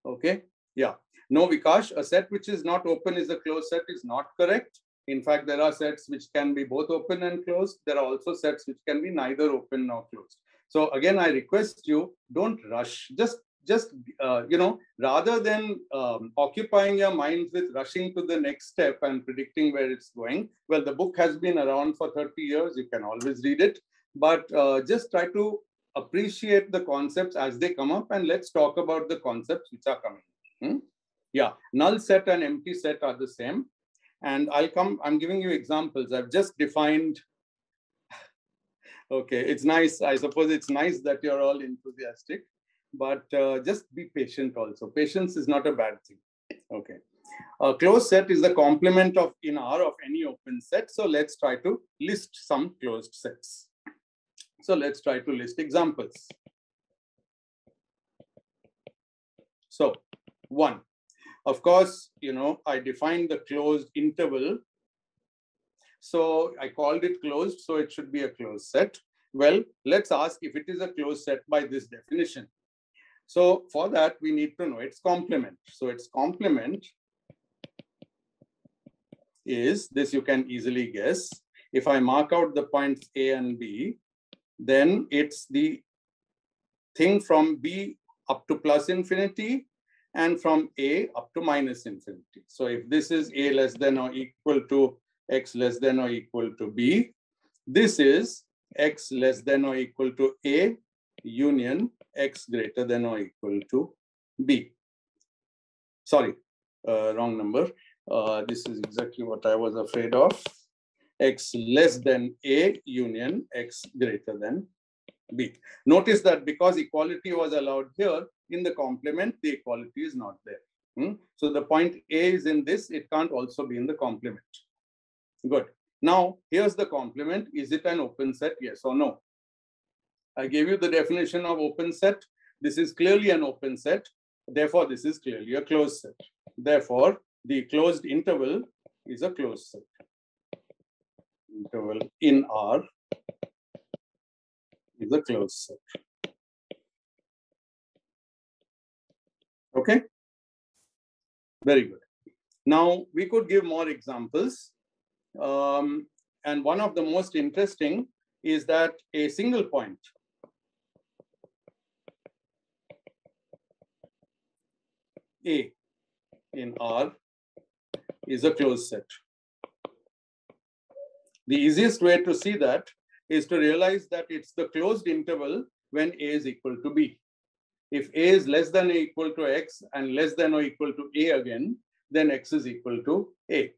Okay, yeah. No, Vikash, a set which is not open is a closed set is not correct. In fact, there are sets which can be both open and closed. There are also sets which can be neither open nor closed. So again, I request you, don't rush. Just just uh, you know rather than um, occupying your minds with rushing to the next step and predicting where it's going well the book has been around for 30 years you can always read it but uh, just try to appreciate the concepts as they come up and let's talk about the concepts which are coming hmm? yeah null set and empty set are the same and i'll come i'm giving you examples i've just defined okay it's nice i suppose it's nice that you're all enthusiastic but uh, just be patient also. Patience is not a bad thing. Okay. A closed set is the complement of in R of any open set. So let's try to list some closed sets. So let's try to list examples. So one, of course, you know, I defined the closed interval. So I called it closed, so it should be a closed set. Well, let's ask if it is a closed set by this definition. So for that, we need to know its complement. So its complement is this you can easily guess. If I mark out the points A and B, then it's the thing from B up to plus infinity and from A up to minus infinity. So if this is A less than or equal to X less than or equal to B, this is X less than or equal to A union x greater than or equal to b. Sorry, uh, wrong number. Uh, this is exactly what I was afraid of. x less than a union x greater than b. Notice that because equality was allowed here, in the complement, the equality is not there. Hmm? So the point A is in this, it can't also be in the complement. Good. Now, here's the complement. Is it an open set? Yes or no? I gave you the definition of open set. This is clearly an open set. Therefore, this is clearly a closed set. Therefore, the closed interval is a closed set. Interval in R is a closed set. Okay? Very good. Now, we could give more examples. Um, and one of the most interesting is that a single point A in R is a closed set. The easiest way to see that is to realize that it's the closed interval when A is equal to B. If A is less than or equal to X and less than or equal to A again, then X is equal to A.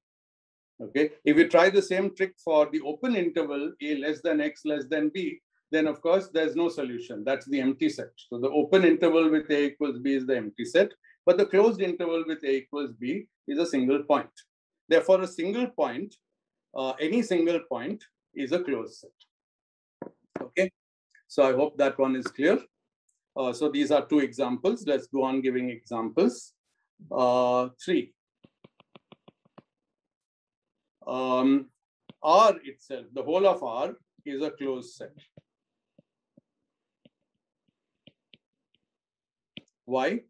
Okay. If you try the same trick for the open interval, A less than X less than B, then of course there's no solution. That's the empty set. So the open interval with A equals B is the empty set. But the closed interval with A equals B is a single point. Therefore, a single point uh, any single point is a closed set. Okay, so I hope that one is clear. Uh, so these are two examples. Let's go on giving examples. Uh, three. Um, R itself, the whole of R is a closed set. Why?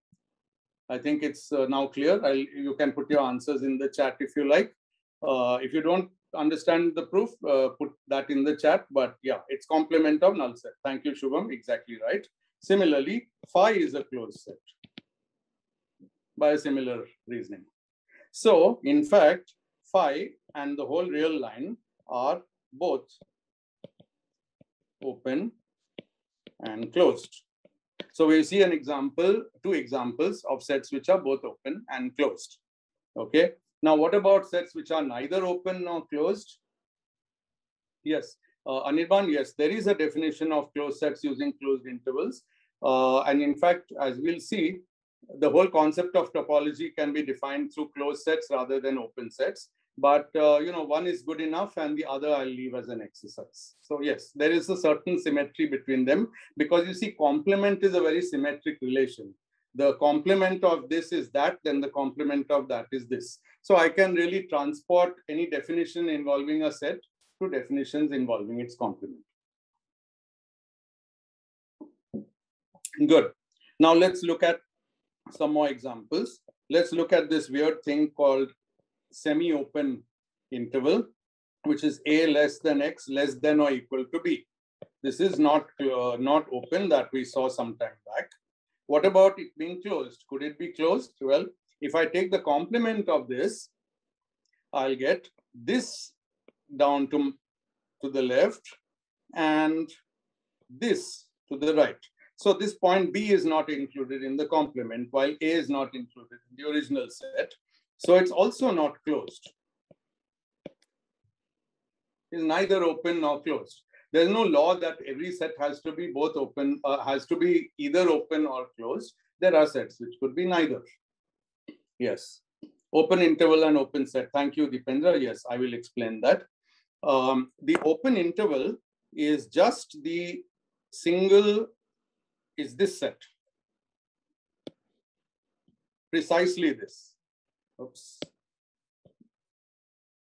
I think it's uh, now clear. I'll, you can put your answers in the chat if you like. Uh, if you don't understand the proof, uh, put that in the chat. But yeah, it's complement of null set. Thank you, Shubham. Exactly right. Similarly, phi is a closed set by a similar reasoning. So in fact, phi and the whole real line are both open and closed. So we see an example, two examples of sets which are both open and closed. Okay. Now, what about sets which are neither open nor closed? Yes, uh, Anirban, yes, there is a definition of closed sets using closed intervals. Uh, and in fact, as we'll see, the whole concept of topology can be defined through closed sets rather than open sets. But, uh, you know, one is good enough and the other I'll leave as an exercise. So yes, there is a certain symmetry between them because you see complement is a very symmetric relation. The complement of this is that, then the complement of that is this. So I can really transport any definition involving a set to definitions involving its complement. Good. Now let's look at some more examples. Let's look at this weird thing called semi-open interval, which is a less than x less than or equal to b. This is not, uh, not open that we saw some time back. What about it being closed? Could it be closed? Well, if I take the complement of this, I'll get this down to, to the left and this to the right. So this point B is not included in the complement while A is not included in the original set. So it's also not closed. It's neither open nor closed. There's no law that every set has to be both open, uh, has to be either open or closed. There are sets which could be neither. Yes. Open interval and open set. Thank you, Dipendra. Yes, I will explain that. Um, the open interval is just the single, is this set. Precisely this. Oops.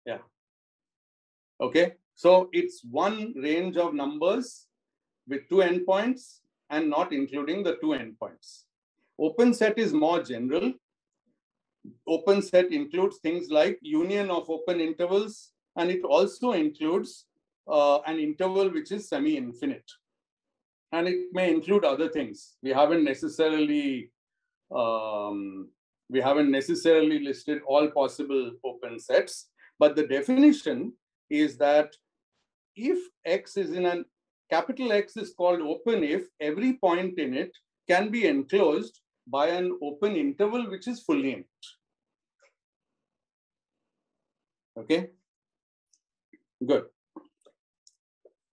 Yeah. Okay. So it's one range of numbers with two endpoints and not including the two endpoints. Open set is more general. Open set includes things like union of open intervals, and it also includes uh, an interval which is semi-infinite. And it may include other things. We haven't necessarily um, we haven't necessarily listed all possible open sets, but the definition is that if X is in an capital X is called open if every point in it can be enclosed by an open interval which is fully empty. Okay, good.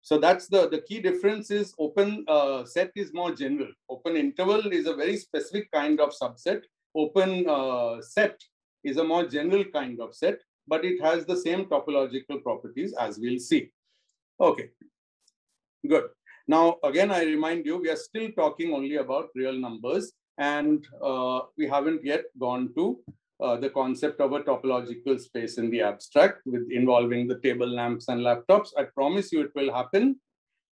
So that's the, the key difference is open uh, set is more general. Open interval is a very specific kind of subset open uh, set is a more general kind of set, but it has the same topological properties as we'll see. Okay, good. Now, again, I remind you, we are still talking only about real numbers and uh, we haven't yet gone to uh, the concept of a topological space in the abstract with involving the table lamps and laptops. I promise you it will happen.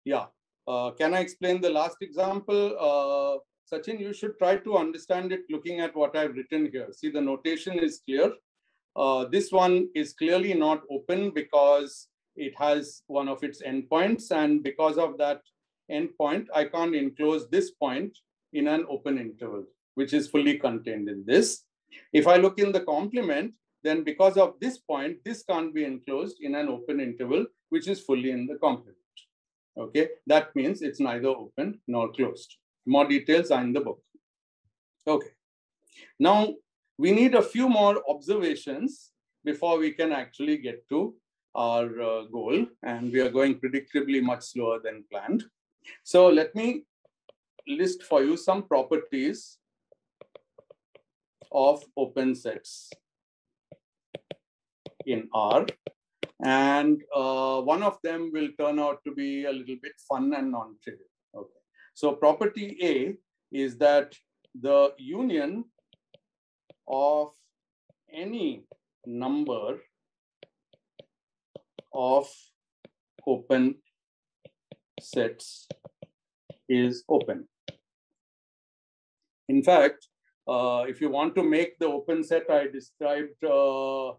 Yeah. Uh, can I explain the last example? Sachin, you should try to understand it looking at what I've written here. See, the notation is clear. Uh, this one is clearly not open because it has one of its endpoints. And because of that endpoint, I can't enclose this point in an open interval, which is fully contained in this. If I look in the complement, then because of this point, this can't be enclosed in an open interval, which is fully in the complement. Okay, that means it's neither open nor closed. More details are in the book. Okay. Now, we need a few more observations before we can actually get to our uh, goal. And we are going predictably much slower than planned. So let me list for you some properties of open sets in R. And uh, one of them will turn out to be a little bit fun and non-trivial. So property A is that the union of any number of open sets is open. In fact, uh, if you want to make the open set I described, uh,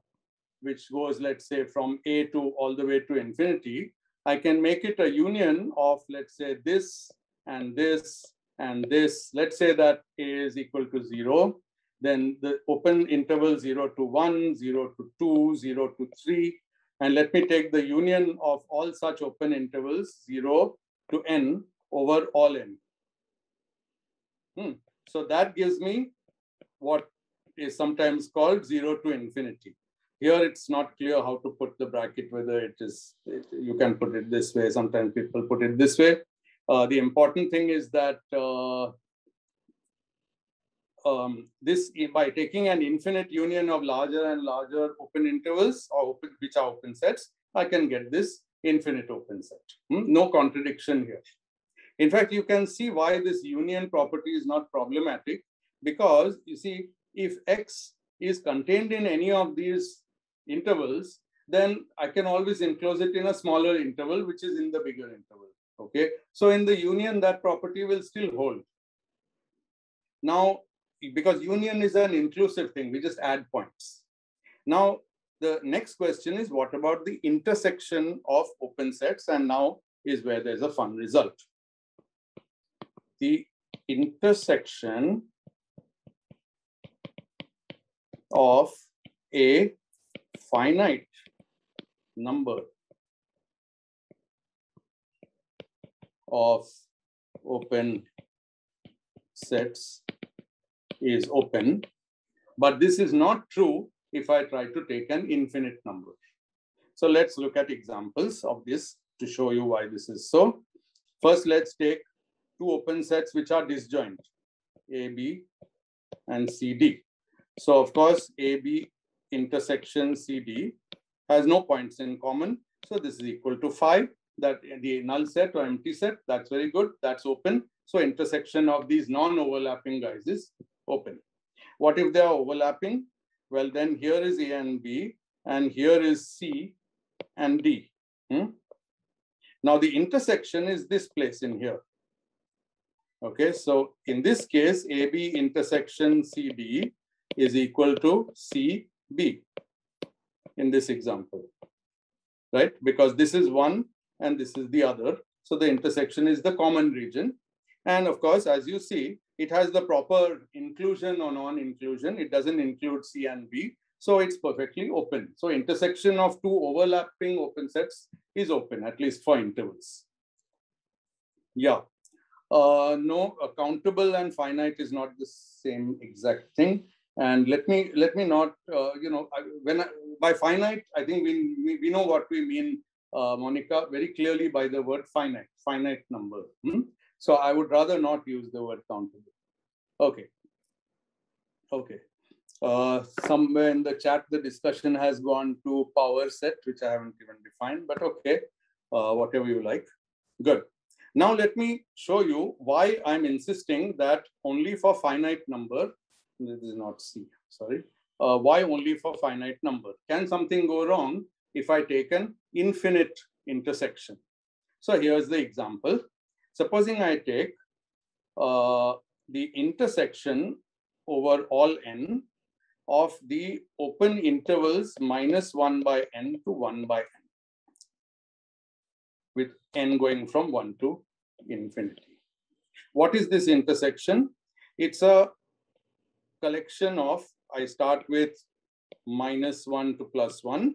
which goes, let's say, from A to all the way to infinity, I can make it a union of, let's say, this and this and this. Let's say that A is equal to zero. Then the open interval 0 to 1, 0 to 2, 0 to 3. And let me take the union of all such open intervals, 0 to n over all n. Hmm. So that gives me what is sometimes called 0 to infinity. Here it's not clear how to put the bracket, whether it is, it, you can put it this way. Sometimes people put it this way. Uh, the important thing is that uh, um, this by taking an infinite union of larger and larger open intervals or open, which are open sets, I can get this infinite open set. Hmm? No contradiction here. In fact, you can see why this union property is not problematic because you see, if X is contained in any of these intervals, then I can always enclose it in a smaller interval, which is in the bigger interval. Okay. So in the union, that property will still hold. Now, because union is an inclusive thing, we just add points. Now, the next question is what about the intersection of open sets? And now is where there's a fun result. The intersection of a finite number of open sets is open, but this is not true if I try to take an infinite number. So let's look at examples of this to show you why this is so. First, let's take two open sets which are disjoint, AB and CD. So of course, AB intersection CD has no points in common. So this is equal to phi. That the null set or empty set, that's very good. That's open. So intersection of these non-overlapping guys is open. What if they are overlapping? Well, then here is A and B, and here is C and D. Hmm? Now the intersection is this place in here. Okay, so in this case, AB intersection CD is equal to CB in this example, right? Because this is one and this is the other. So the intersection is the common region. And of course, as you see, it has the proper inclusion or non-inclusion. It doesn't include C and B. So it's perfectly open. So intersection of two overlapping open sets is open, at least for intervals. Yeah. Uh, no, countable and finite is not the same exact thing. And let me let me not, uh, you know, when I, by finite, I think we, we know what we mean, uh, Monica, very clearly by the word finite, finite number. Hmm? So I would rather not use the word countable. Okay. Okay. Uh, somewhere in the chat, the discussion has gone to power set, which I haven't even defined, but okay, uh, whatever you like. Good. Now let me show you why I'm insisting that only for finite number, this is not C, sorry, uh, why only for finite number? Can something go wrong if I take an infinite intersection? So here's the example. Supposing I take uh, the intersection over all n of the open intervals minus 1 by n to 1 by n, with n going from 1 to infinity. What is this intersection? It's a collection of, I start with minus 1 to plus 1.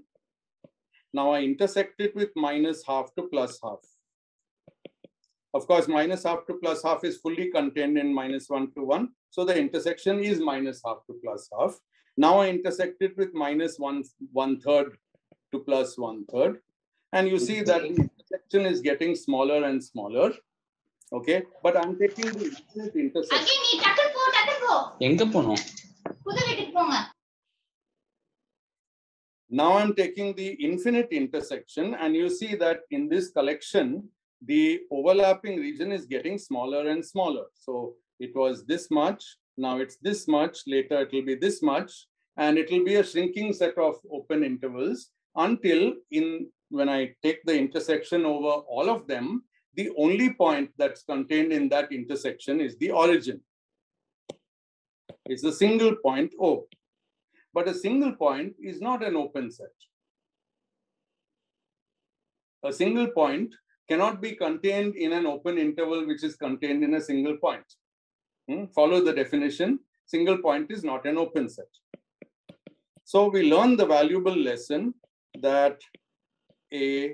Now I intersect it with minus half to plus half. Of course, minus half to plus half is fully contained in minus 1 to 1. So the intersection is minus half to plus half. Now I intersect it with minus 1, one third to plus one third. And you see that the intersection is getting smaller and smaller. Okay, but I'm taking the infinite intersection. எங்க போனோம் now I'm taking the infinite intersection and you see that in this collection, the overlapping region is getting smaller and smaller. So it was this much, now it's this much, later it will be this much, and it will be a shrinking set of open intervals until in when I take the intersection over all of them, the only point that's contained in that intersection is the origin. It's a single point O. But a single point is not an open set. A single point cannot be contained in an open interval which is contained in a single point. Hmm? Follow the definition. Single point is not an open set. So we learn the valuable lesson that a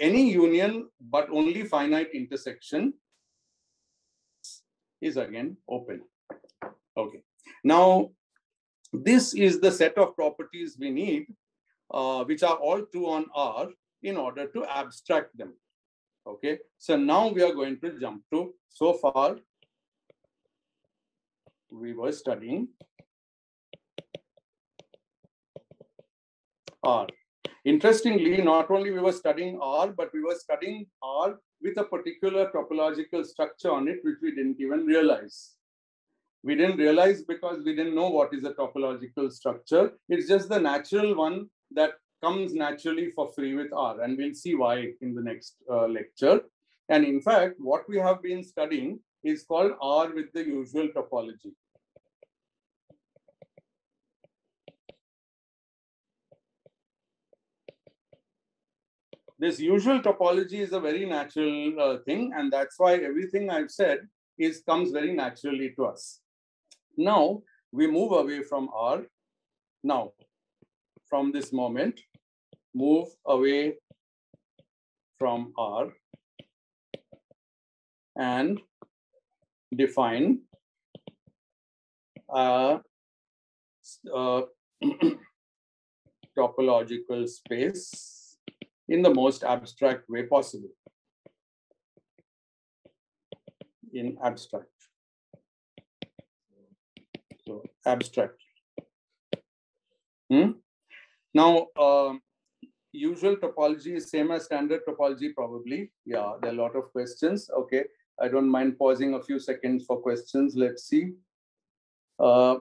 any union but only finite intersection is again open. Okay. Now, this is the set of properties we need, uh, which are all true on R in order to abstract them. Okay. So now we are going to jump to, so far, we were studying R. Interestingly, not only we were studying R, but we were studying R with a particular topological structure on it, which we didn't even realize. We didn't realize because we didn't know what is a topological structure. It's just the natural one that comes naturally for free with R, and we'll see why in the next uh, lecture. And in fact, what we have been studying is called R with the usual topology. this usual topology is a very natural uh, thing, and that's why everything I've said is comes very naturally to us. Now we move away from R. Now, from this moment, move away from R and define a, a topological space in the most abstract way possible. In abstract. Abstract. Hmm? Now, um, usual topology is same as standard topology, probably. Yeah, there are a lot of questions. Okay, I don't mind pausing a few seconds for questions. Let's see. Uh,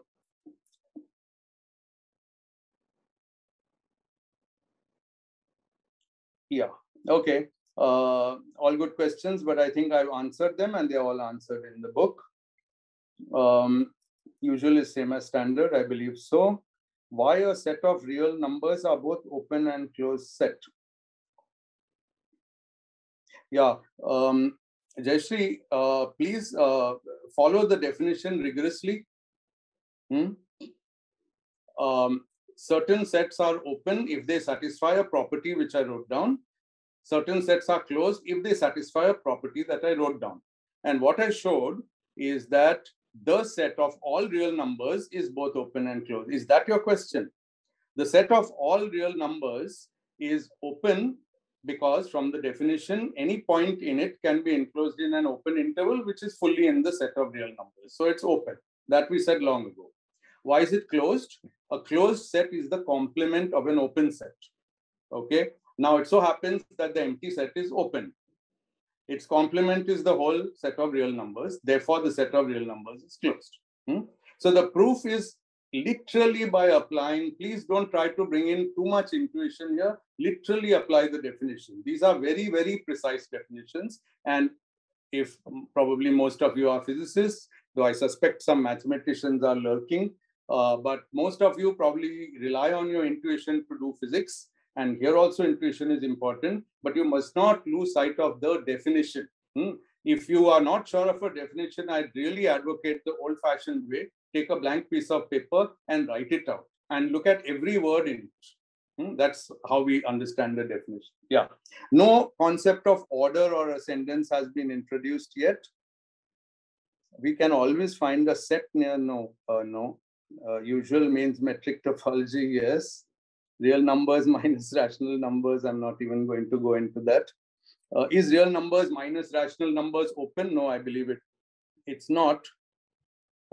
Yeah. Okay. Uh, all good questions, but I think I've answered them and they're all answered in the book. Um, usual is same as standard, I believe so. Why a set of real numbers are both open and closed set? Yeah. Um, Jayashree, uh, please uh, follow the definition rigorously. Hmm? Um, certain sets are open if they satisfy a property which I wrote down. Certain sets are closed if they satisfy a property that I wrote down. And what I showed is that the set of all real numbers is both open and closed. Is that your question? The set of all real numbers is open because from the definition, any point in it can be enclosed in an open interval, which is fully in the set of real numbers. So it's open. That we said long ago. Why is it closed? A closed set is the complement of an open set. Okay. Now it so happens that the empty set is open. Its complement is the whole set of real numbers. Therefore, the set of real numbers is closed. Hmm? So the proof is literally by applying, please don't try to bring in too much intuition here. Literally apply the definition. These are very, very precise definitions. And if probably most of you are physicists, though I suspect some mathematicians are lurking, uh, but most of you probably rely on your intuition to do physics. And here also intuition is important, but you must not lose sight of the definition. Hmm? If you are not sure of a definition, I'd really advocate the old fashioned way. Take a blank piece of paper and write it out and look at every word in it. Hmm? That's how we understand the definition. Yeah. No concept of order or ascendance has been introduced yet. We can always find a set near no, uh, no. Uh, usual means metric topology, yes. Real numbers minus rational numbers, I'm not even going to go into that. Uh, is real numbers minus rational numbers open? No, I believe it. It's not.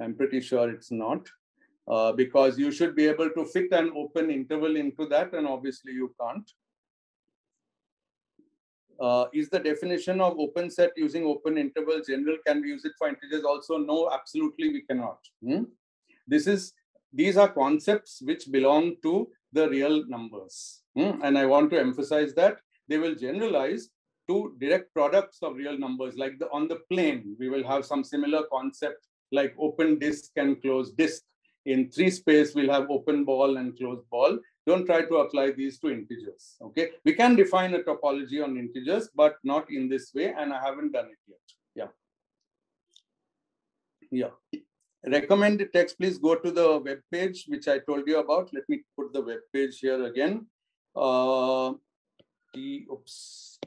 I'm pretty sure it's not. uh, because you should be able to fit an open interval into that, and obviously you can't. Uh, is the definition of open set using open interval general? Can we use it for integers also? No, absolutely we cannot. Hmm? This is these are concepts which belong to the real numbers. Hmm? And I want to emphasize that they will generalize to direct products of real numbers. Like the on the plane, we will have some similar concept like open disk and closed disk. In three space, we'll have open ball and closed ball. Don't try to apply these to integers. Okay, we can define a topology on integers, but not in this way, and I haven't done it yet. Yeah. Yeah recommended text, please go to the web page which I told you about. Let me put the web page here again. Uh, T, oops,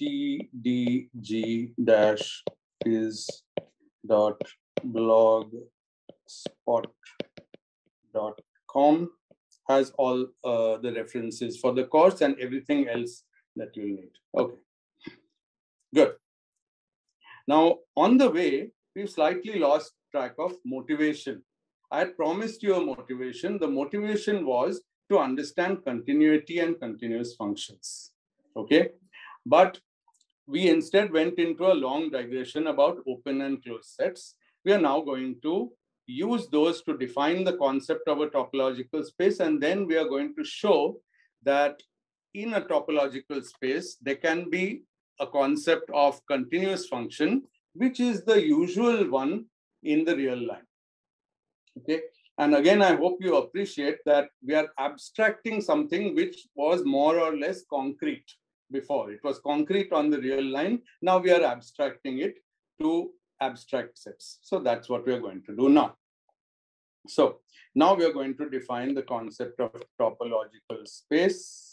tdg dash is dot blog spot dot com has all uh, the references for the course and everything else that you'll need. Okay, good. Now, on the way, we've slightly lost track of motivation. I had promised you a motivation. The motivation was to understand continuity and continuous functions. Okay. But we instead went into a long digression about open and closed sets. We are now going to use those to define the concept of a topological space. And then we are going to show that in a topological space, there can be a concept of continuous function, which is the usual one in the real line. Okay. And again, I hope you appreciate that we are abstracting something which was more or less concrete before. It was concrete on the real line. Now we are abstracting it to abstract sets. So that's what we are going to do now. So now we are going to define the concept of topological space.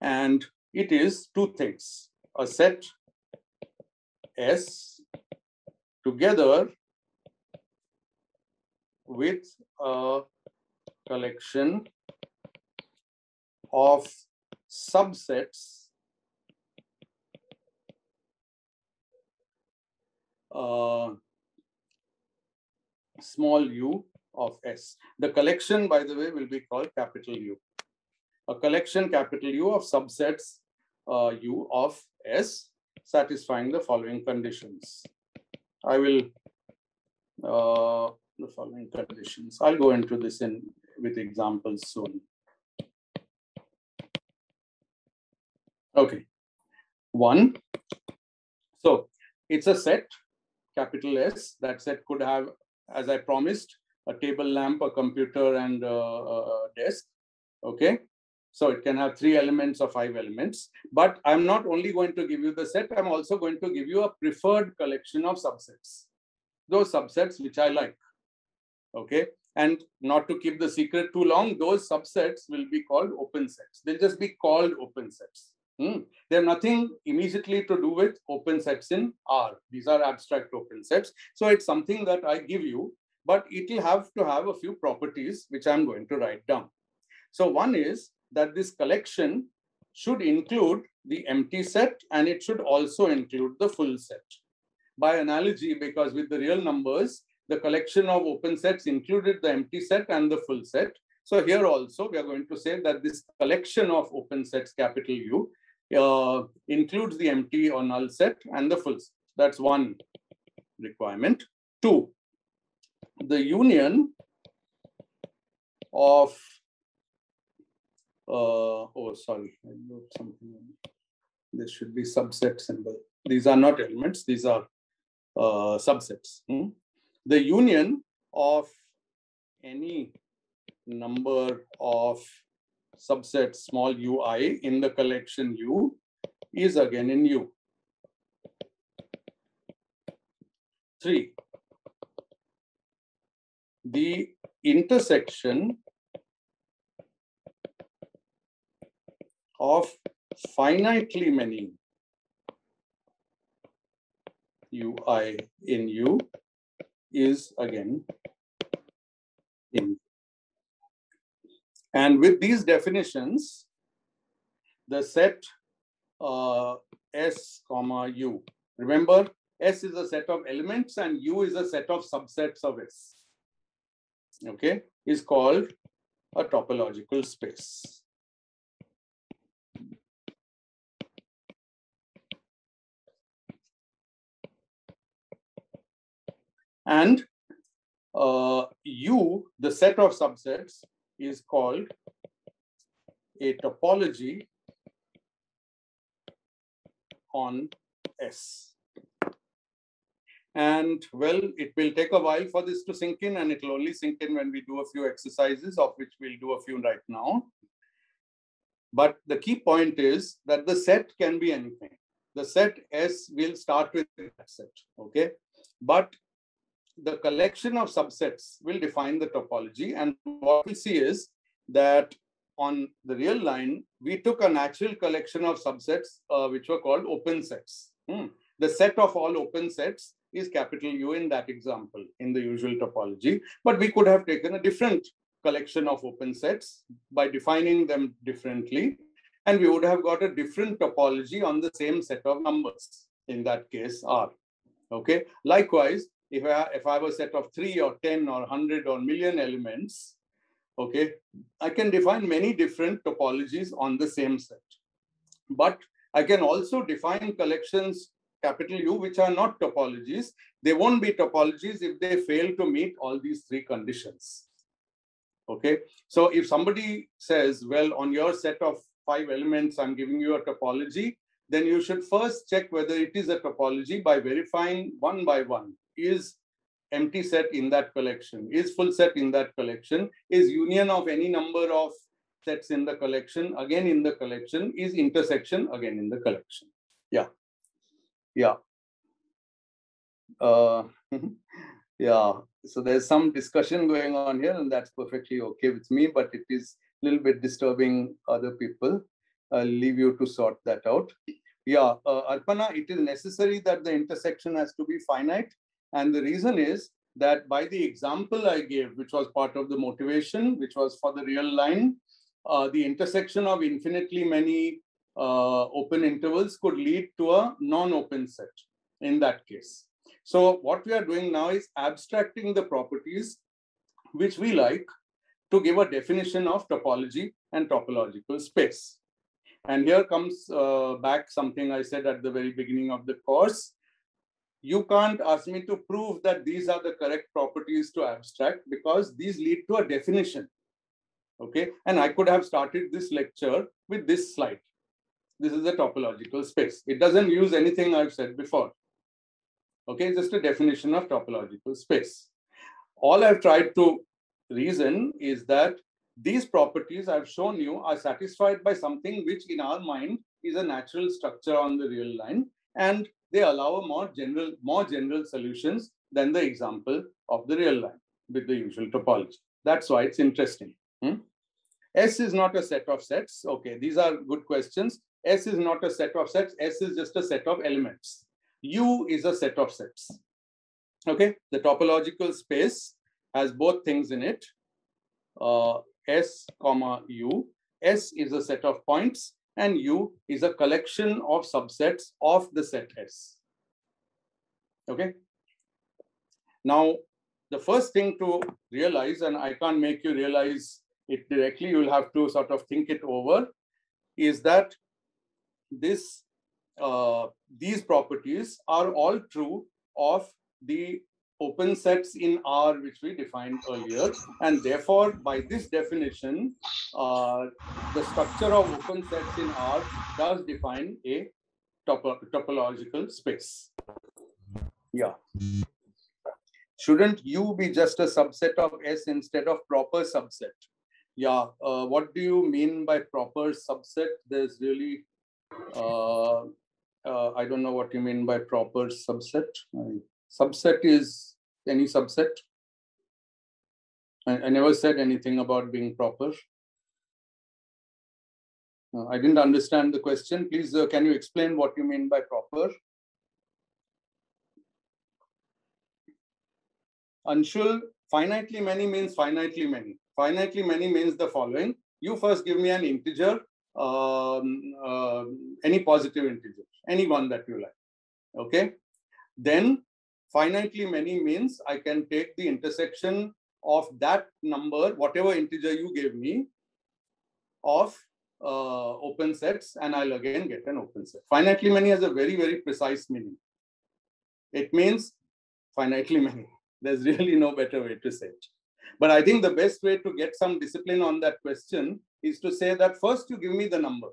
And it is two things, a set S together with a collection of subsets uh, small u of S. The collection, by the way, will be called capital U. A collection capital U of subsets uh, U of S satisfying the following conditions. I will, uh, the following conditions. I'll go into this in with examples soon. Okay, one. So it's a set, capital S. That set could have, as I promised, a table lamp, a computer, and a, a desk. Okay, so it can have three elements or five elements. But I'm not only going to give you the set, I'm also going to give you a preferred collection of subsets. Those subsets which I like. Okay. And not to keep the secret too long, those subsets will be called open sets. They'll just be called open sets. Hmm. They have nothing immediately to do with open sets in R. These are abstract open sets. So it's something that I give you, but it will have to have a few properties which I'm going to write down. So one is that this collection should include the empty set and it should also include the full set. By analogy, because with the real numbers, the collection of open sets included the empty set and the full set. So here also, we are going to say that this collection of open sets, capital U, uh, includes the empty or null set and the full set. That's one requirement. Two, the union of uh, oh, sorry, I wrote something. This should be subset symbol. These are not elements, these are uh, subsets. Hmm? The union of any number of subsets small ui in the collection U is again in U. Three, the intersection of finitely many ui in U is again in. And with these definitions, the set uh, S comma U. Remember, S is a set of elements and U is a set of subsets of S. Okay, is called a topological space. And uh, U, the set of subsets, is called a topology on S. And well, it will take a while for this to sink in and it will only sink in when we do a few exercises of which we'll do a few right now. But the key point is that the set can be anything. The set S will start with that set, okay? But the collection of subsets will define the topology. And what we see is that on the real line, we took a natural collection of subsets, uh, which were called open sets. Hmm. The set of all open sets is capital U in that example in the usual topology. But we could have taken a different collection of open sets by defining them differently. And we would have got a different topology on the same set of numbers, in that case, R. Okay. Likewise, if I, if I have a set of three or 10 or 100 or million elements, okay, I can define many different topologies on the same set. But I can also define collections, capital U, which are not topologies. They won't be topologies if they fail to meet all these three conditions. Okay, so if somebody says, well, on your set of five elements, I'm giving you a topology, then you should first check whether it is a topology by verifying one by one is empty set in that collection, is full set in that collection, is union of any number of sets in the collection, again in the collection, is intersection again in the collection. Yeah. Yeah. Uh, yeah. So there's some discussion going on here, and that's perfectly okay with me, but it is a little bit disturbing other people. I'll leave you to sort that out. Yeah, uh, Arpana, it is necessary that the intersection has to be finite and the reason is that by the example I gave, which was part of the motivation, which was for the real line, uh, the intersection of infinitely many uh, open intervals could lead to a non-open set in that case. So what we are doing now is abstracting the properties which we like to give a definition of topology and topological space. And here comes uh, back something I said at the very beginning of the course, you can't ask me to prove that these are the correct properties to abstract because these lead to a definition. Okay, and I could have started this lecture with this slide. This is a topological space. It doesn't use anything I've said before. Okay, just a definition of topological space. All I've tried to reason is that these properties I've shown you are satisfied by something which in our mind is a natural structure on the real line. And they allow more general, more general solutions than the example of the real line with the usual topology. That's why it's interesting. Hmm? S is not a set of sets. Okay, these are good questions. S is not a set of sets. S is just a set of elements. U is a set of sets. Okay, the topological space has both things in it. Uh, S comma U. S is a set of points and U is a collection of subsets of the set S. Okay. Now, the first thing to realize, and I can't make you realize it directly, you'll have to sort of think it over, is that this uh, these properties are all true of the open sets in R, which we defined earlier. And therefore, by this definition, uh, the structure of open sets in R does define a topo topological space. Yeah. Shouldn't U be just a subset of S instead of proper subset? Yeah. Uh, what do you mean by proper subset? There's really, uh, uh, I don't know what you mean by proper subset. Subset is any subset. I, I never said anything about being proper. Uh, I didn't understand the question. Please, uh, can you explain what you mean by proper? Anshul, finitely many means finitely many. Finitely many means the following. You first give me an integer, um, uh, any positive integer, any one that you like. Okay. then finitely many means I can take the intersection of that number, whatever integer you gave me, of uh, open sets, and I'll again get an open set. Finitely many has a very, very precise meaning. It means finitely many. There's really no better way to say it. But I think the best way to get some discipline on that question is to say that first you give me the number,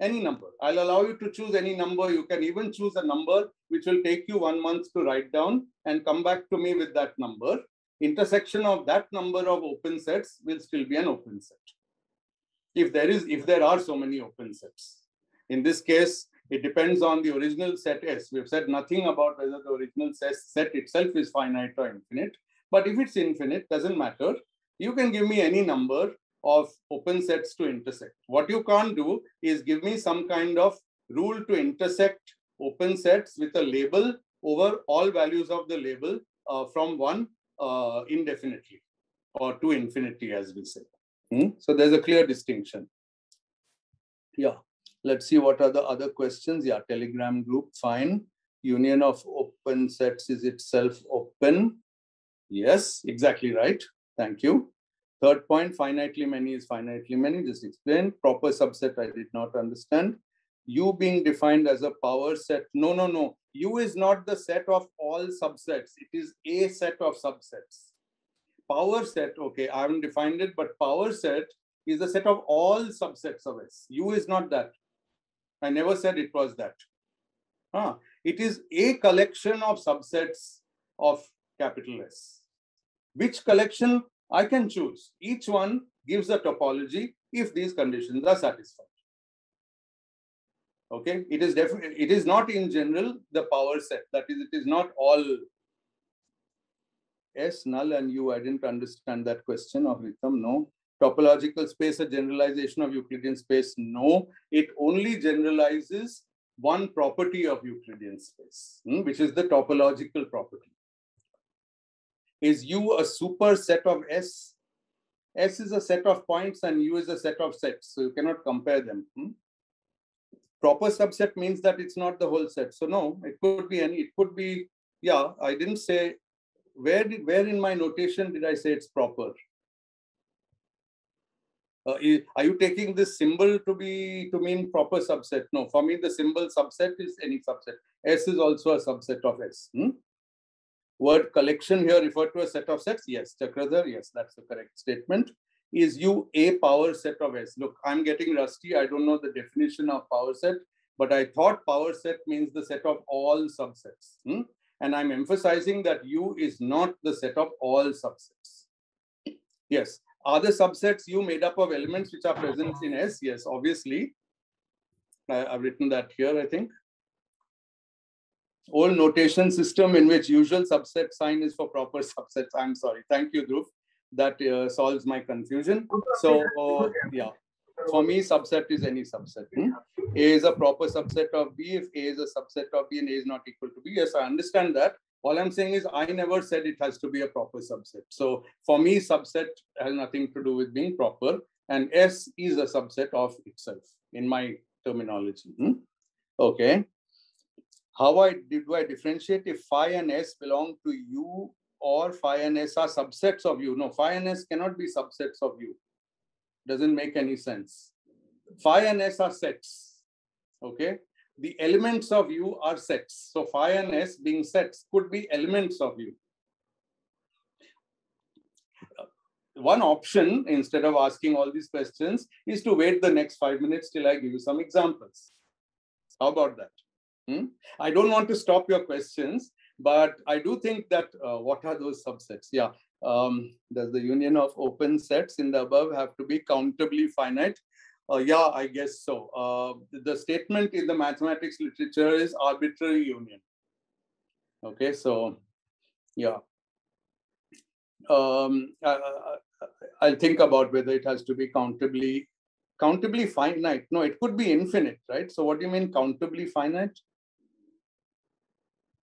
any number. I'll allow you to choose any number. You can even choose a number which will take you one month to write down and come back to me with that number. Intersection of that number of open sets will still be an open set. If there is, if there are so many open sets. In this case, it depends on the original set S. We've said nothing about whether the original set itself is finite or infinite. But if it's infinite, doesn't matter. You can give me any number of open sets to intersect. What you can't do is give me some kind of rule to intersect open sets with a label over all values of the label uh, from one uh, indefinitely or to infinity, as we say. Hmm? So there's a clear distinction. Yeah. Let's see what are the other questions. Yeah, Telegram group, fine. Union of open sets is itself open. Yes, exactly right. Thank you. Third point, finitely many is finitely many. Just explain. Proper subset, I did not understand. U being defined as a power set. No, no, no. U is not the set of all subsets. It is a set of subsets. Power set, okay, I haven't defined it, but power set is a set of all subsets of S. U is not that. I never said it was that. Huh. It is a collection of subsets of capital S. Which collection I can choose. Each one gives a topology if these conditions are satisfied. Okay, it is definitely it is not in general the power set. That is, it is not all S null and U. I didn't understand that question of Ritam. No, topological space a generalization of Euclidean space? No, it only generalizes one property of Euclidean space, hmm, which is the topological property. Is U a superset of S? S is a set of points and U is a set of sets, so you cannot compare them. Hmm? Proper subset means that it's not the whole set. So no, it could be any, it could be, yeah, I didn't say, where did, where in my notation did I say it's proper? Uh, are you taking this symbol to be to mean proper subset? No, for me the symbol subset is any subset. S is also a subset of S. Hmm? Word collection here refer to a set of sets. Yes, Chakradhar, yes, that's the correct statement. Is U a power set of S? Look, I'm getting rusty. I don't know the definition of power set, but I thought power set means the set of all subsets. Hmm? And I'm emphasizing that U is not the set of all subsets. Yes, are the subsets U made up of elements which are present in S? Yes, obviously. I, I've written that here, I think. Old notation system in which usual subset sign is for proper subsets. I'm sorry. Thank you, Dhruv. That uh, solves my confusion. So, uh, yeah. For me, subset is any subset. Hmm? A is a proper subset of B. If A is a subset of B and A is not equal to B, yes, I understand that. All I'm saying is I never said it has to be a proper subset. So for me, subset has nothing to do with being proper. And S is a subset of itself in my terminology. Hmm? Okay. How I did I differentiate if phi and S belong to U or phi and S are subsets of U? No, phi and S cannot be subsets of U. Doesn't make any sense. Phi and S are sets. Okay the elements of U are sets. So phi and S being sets could be elements of U. One option, instead of asking all these questions, is to wait the next five minutes till I give you some examples. How about that? Hmm? I don't want to stop your questions, but I do think that uh, what are those subsets? Yeah. Um, does the union of open sets in the above have to be countably finite? Uh, yeah, I guess so. Uh, the statement in the mathematics literature is arbitrary union. Okay, so yeah. Um, I, I'll think about whether it has to be countably countably finite. No, it could be infinite, right? So what do you mean countably finite?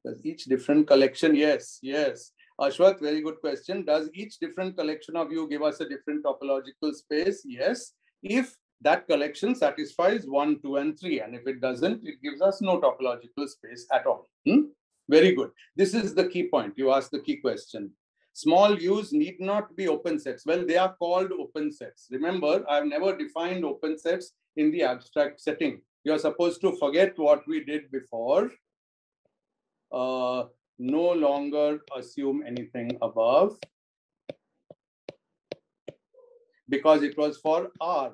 Does each different collection? Yes, yes. Ashwath, very good question. Does each different collection of you give us a different topological space? Yes. If that collection satisfies 1, 2, and 3. And if it doesn't, it gives us no topological space at all. Hmm? Very good. This is the key point. You asked the key question. Small u's need not be open sets. Well, they are called open sets. Remember, I've never defined open sets in the abstract setting. You're supposed to forget what we did before. Uh, no longer assume anything above because it was for R.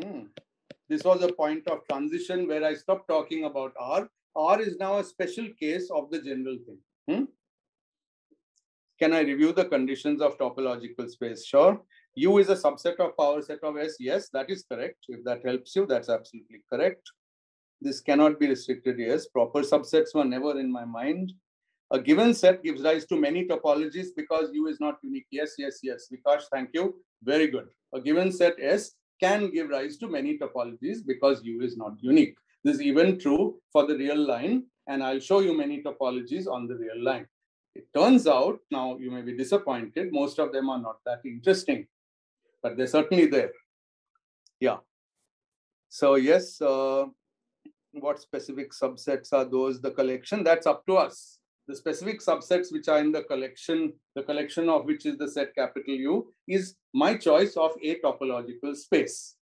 Hmm. This was a point of transition where I stopped talking about R. R is now a special case of the general thing. Hmm? Can I review the conditions of topological space? Sure. U is a subset of power set of S. Yes, that is correct. If that helps you, that's absolutely correct. This cannot be restricted. Yes, proper subsets were never in my mind. A given set gives rise to many topologies because U is not unique. Yes, yes, yes. Vikash, thank you. Very good. A given set S can give rise to many topologies because U is not unique. This is even true for the real line, and I'll show you many topologies on the real line. It turns out, now you may be disappointed, most of them are not that interesting, but they're certainly there. Yeah. So yes, uh, what specific subsets are those, the collection, that's up to us. The specific subsets which are in the collection, the collection of which is the set capital U, is my choice of a topological space.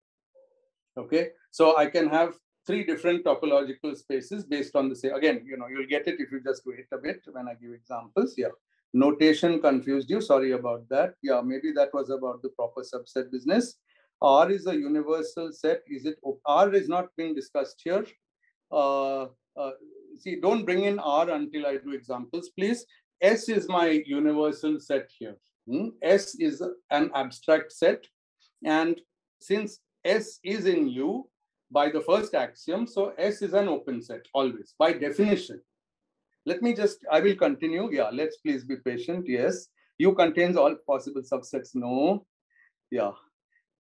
Okay, so I can have three different topological spaces based on the same. Again, you know, you'll get it if you just wait a bit when I give examples. Yeah. Notation confused you. Sorry about that. Yeah, maybe that was about the proper subset business. R is a universal set. Is it R is not being discussed here. Uh, uh, see, don't bring in R until I do examples, please. S is my universal set here. Hmm? S is an abstract set. And since S is in U, by the first axiom. So S is an open set always by definition. Let me just, I will continue. Yeah, let's please be patient. Yes. U contains all possible subsets. No. Yeah.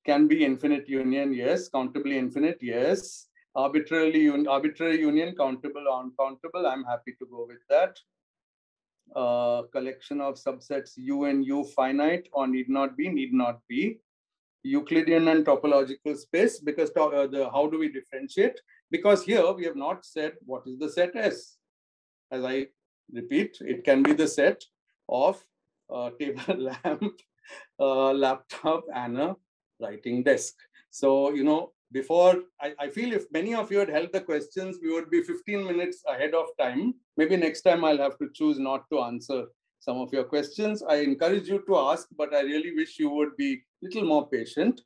Can be infinite union. Yes. Countably infinite. Yes. Arbitrarily un arbitrary union, countable, or uncountable. I'm happy to go with that. Uh, collection of subsets U and U finite or need not be, need not be. Euclidean and topological space because uh, the, how do we differentiate? Because here we have not said what is the set S. As I repeat, it can be the set of a table lamp, laptop, and a writing desk. So, you know, before I, I feel if many of you had held the questions, we would be 15 minutes ahead of time. Maybe next time I'll have to choose not to answer some of your questions. I encourage you to ask, but I really wish you would be a little more patient.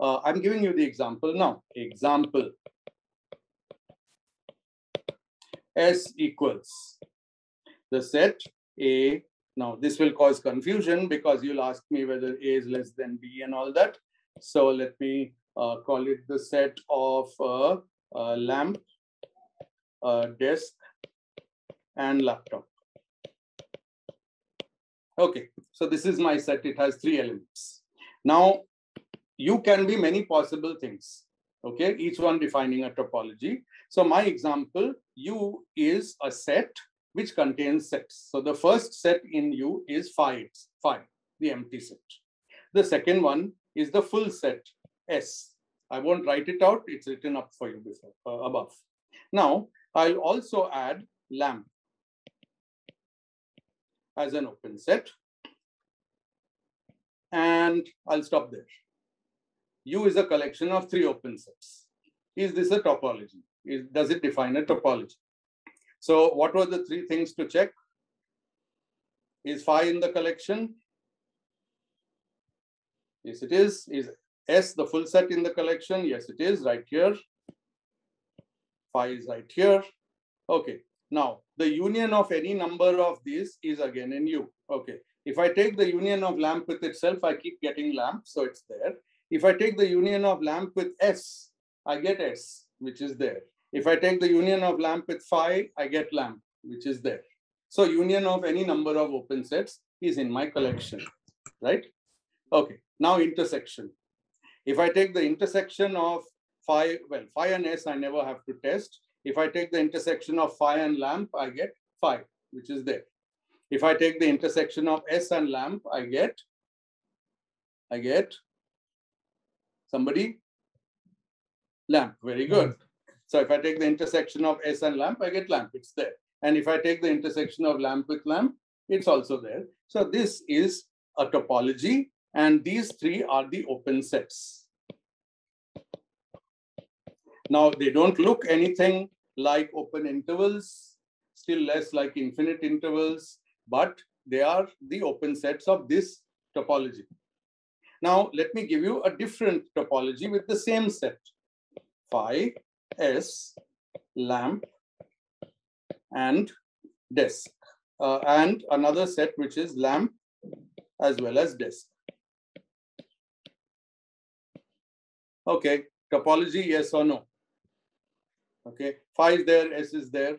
Uh, I'm giving you the example now. Example. S equals the set A. Now, this will cause confusion because you'll ask me whether A is less than B and all that. So let me call it the set of uh, lamp, desk, and laptop. Okay, so this is my set. It has three elements. Now, you can be many possible things. Okay, each one defining a topology. So my example, U is a set which contains sets. So the first set in U is phi, phi, the empty set. The second one is the full set, S. I won't write it out. It's written up for you before, uh, above. Now, I'll also add lamp as an open set. And I'll stop there. U is a collection of three open sets. Is this a topology? Is, does it define a topology? So what were the three things to check? Is phi in the collection? Yes, it is. Is S the full set in the collection? Yes, it is right here. Phi is right here. Okay. Now, the union of any number of these is again in U. Okay. If I take the union of lamp with itself, I keep getting lamp, so it's there. If I take the union of lamp with S, I get S, which is there. If I take the union of lamp with phi, I get lamp, which is there. So union of any number of open sets is in my collection, right? Okay, now intersection. If I take the intersection of phi, well, phi and S, I never have to test. If I take the intersection of phi and lamp, I get phi, which is there. If I take the intersection of S and lamp, I get, I get somebody lamp. Very good. So if I take the intersection of S and lamp, I get lamp. It's there. And if I take the intersection of lamp with lamp, it's also there. So this is a topology, and these three are the open sets. Now, they don't look anything like open intervals, still less like infinite intervals, but they are the open sets of this topology. Now, let me give you a different topology with the same set. Phi, S, lamp, and desk. Uh, and another set which is lamp as well as desk. Okay, topology, yes or no? Okay, phi is there, S is there.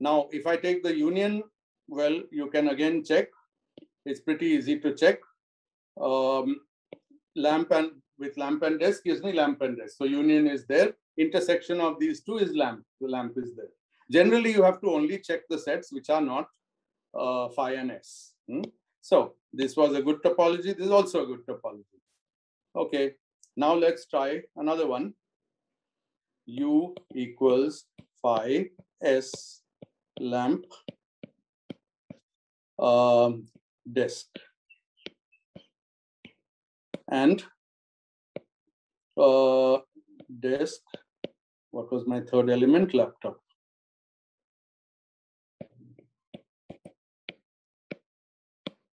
Now, if I take the union, well, you can again check. It's pretty easy to check. Um, lamp and with lamp and desk gives me lamp and desk. So union is there. Intersection of these two is lamp. The lamp is there. Generally, you have to only check the sets which are not uh, phi and S. Hmm? So this was a good topology. This is also a good topology. Okay, now let's try another one. U equals phi S lamp um, desk and uh, desk. What was my third element? Laptop.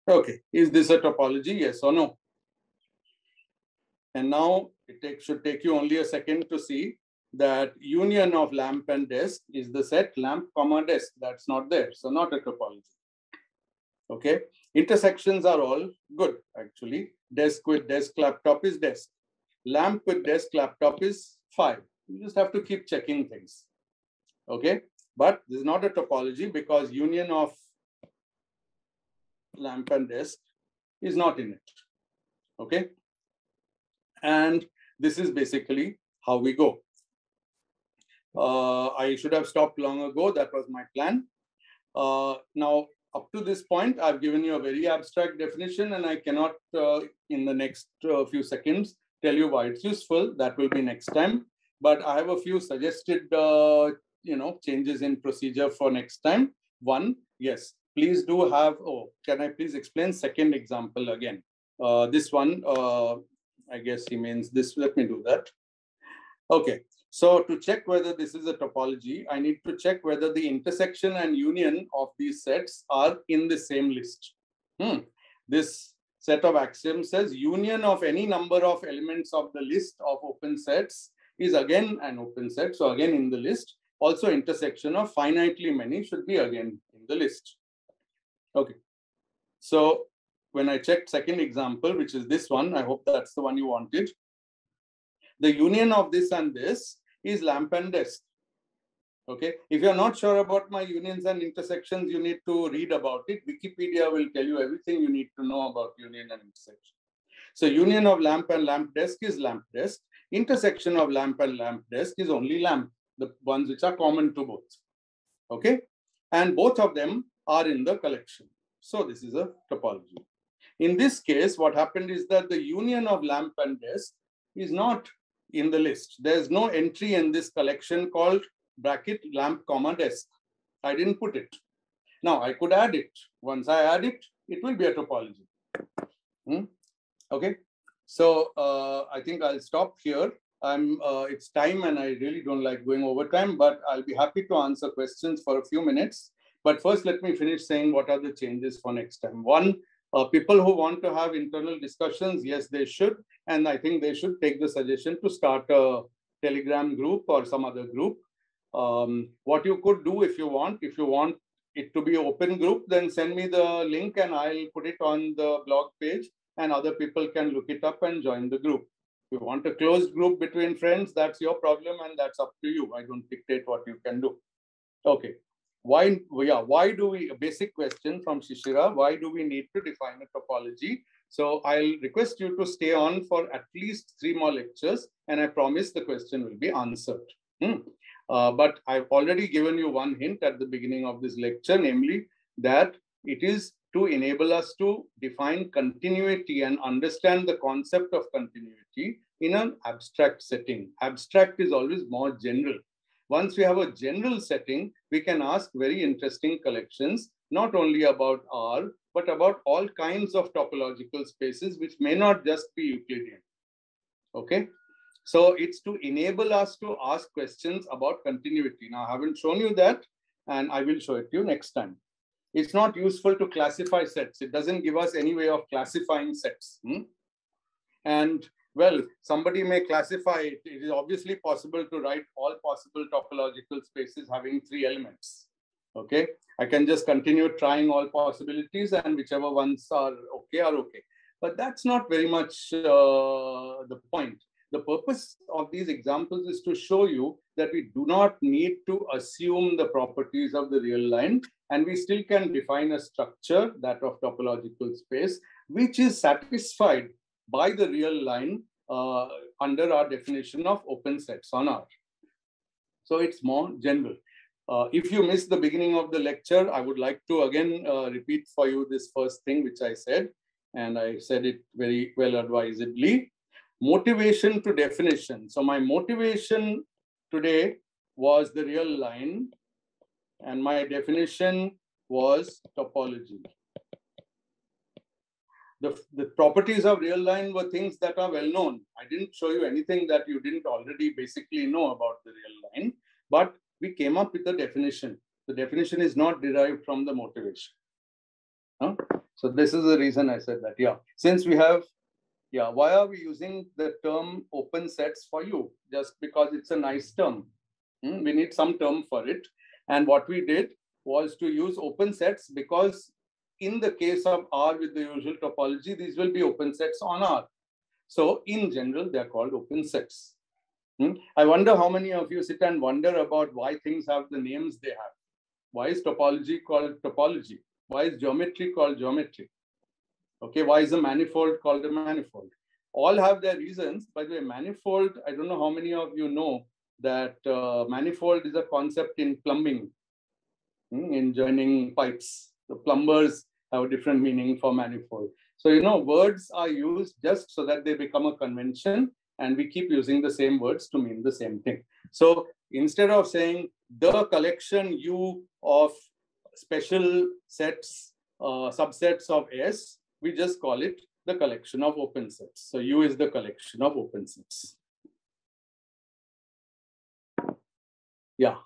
Okay, is this a topology? Yes or no? And now it take, should take you only a second to see that union of lamp and desk is the set lamp comma desk. That's not there, so not a topology. Okay, intersections are all good actually. Desk with desk laptop is desk. Lamp with desk laptop is phi. You just have to keep checking things. Okay, but this is not a topology because union of lamp and desk is not in it. Okay. And this is basically how we go. Uh, I should have stopped long ago. That was my plan. Uh, now, up to this point, I've given you a very abstract definition, and I cannot, uh, in the next uh, few seconds, tell you why it's useful. That will be next time. But I have a few suggested, uh, you know, changes in procedure for next time. One, yes, please do have, oh, can I please explain second example again? Uh, this one, I guess he means this, let me do that. Okay, so to check whether this is a topology, I need to check whether the intersection and union of these sets are in the same list. Hmm. This set of axioms says union of any number of elements of the list of open sets is again an open set. So again in the list, also intersection of finitely many should be again in the list. Okay. So when I checked second example, which is this one, I hope that's the one you wanted. The union of this and this is lamp and desk. Okay. If you're not sure about my unions and intersections, you need to read about it. Wikipedia will tell you everything you need to know about union and intersection. So union of lamp and lamp desk is lamp desk. Intersection of lamp and lamp desk is only lamp, the ones which are common to both. Okay. And both of them are in the collection. So this is a topology. In this case, what happened is that the union of lamp and desk is not in the list. There's no entry in this collection called bracket lamp comma desk. I didn't put it. Now I could add it. Once I add it, it will be a topology. Hmm? Okay. So uh, I think I'll stop here. I'm. Uh, it's time, and I really don't like going over time, but I'll be happy to answer questions for a few minutes. But first, let me finish saying what are the changes for next time. One, uh, people who want to have internal discussions, yes, they should. And I think they should take the suggestion to start a Telegram group or some other group. Um, what you could do if you want, if you want it to be open group, then send me the link and I'll put it on the blog page and other people can look it up and join the group. If you want a closed group between friends, that's your problem and that's up to you. I don't dictate what you can do. Okay why yeah why do we a basic question from shishira why do we need to define a topology? So i'll request you to stay on for at least three more lectures and i promise the question will be answered. Hmm. uh, but i've already given you one hint at the beginning of this lecture namely that it is to enable us to define continuity and understand the concept of continuity in an abstract setting. Abstract is always more general once we have a general setting, we can ask very interesting collections, not only about R, but about all kinds of topological spaces, which may not just be Euclidean. Okay. So it's to enable us to ask questions about continuity. Now, I haven't shown you that, and I will show it to you next time. It's not useful to classify sets. It doesn't give us any way of classifying sets. Hmm? And well, somebody may classify it. It is obviously possible to write all possible topological spaces having three elements. Okay, I can just continue trying all possibilities and whichever ones are okay are okay. But that's not very much uh, the point. The purpose of these examples is to show you that we do not need to assume the properties of the real line and we still can define a structure, that of topological space, which is satisfied by the real line uh, under our definition of open sets on R. So it's more general. Uh, if you missed the beginning of the lecture, I would like to again uh, repeat for you this first thing which I said, and I said it very well advisedly. Motivation to definition. So my motivation today was the real line, and my definition was topology the, the properties of real line were things that are well known. I didn't show you anything that you didn't already basically know about the real line, but we came up with a definition. The definition is not derived from the motivation. Huh? So this is the reason I said that. Yeah, since we have, yeah, why are we using the term open sets for you? Just because it's a nice term. Hmm? We need some term for it. And what we did was to use open sets because in the case of R with the usual topology, these will be open sets on R. So in general, they're called open sets. Hmm? I wonder how many of you sit and wonder about why things have the names they have. Why is topology called topology? Why is geometry called geometry? Okay, why is a manifold called a manifold? All have their reasons. By the way, manifold, I don't know how many of you know that uh, manifold is a concept in plumbing, hmm, in joining pipes. The plumbers have a different meaning for manifold. So, you know, words are used just so that they become a convention and we keep using the same words to mean the same thing. So instead of saying the collection U of special sets, uh, subsets of S, we just call it the collection of open sets. So U is the collection of open sets. Yeah.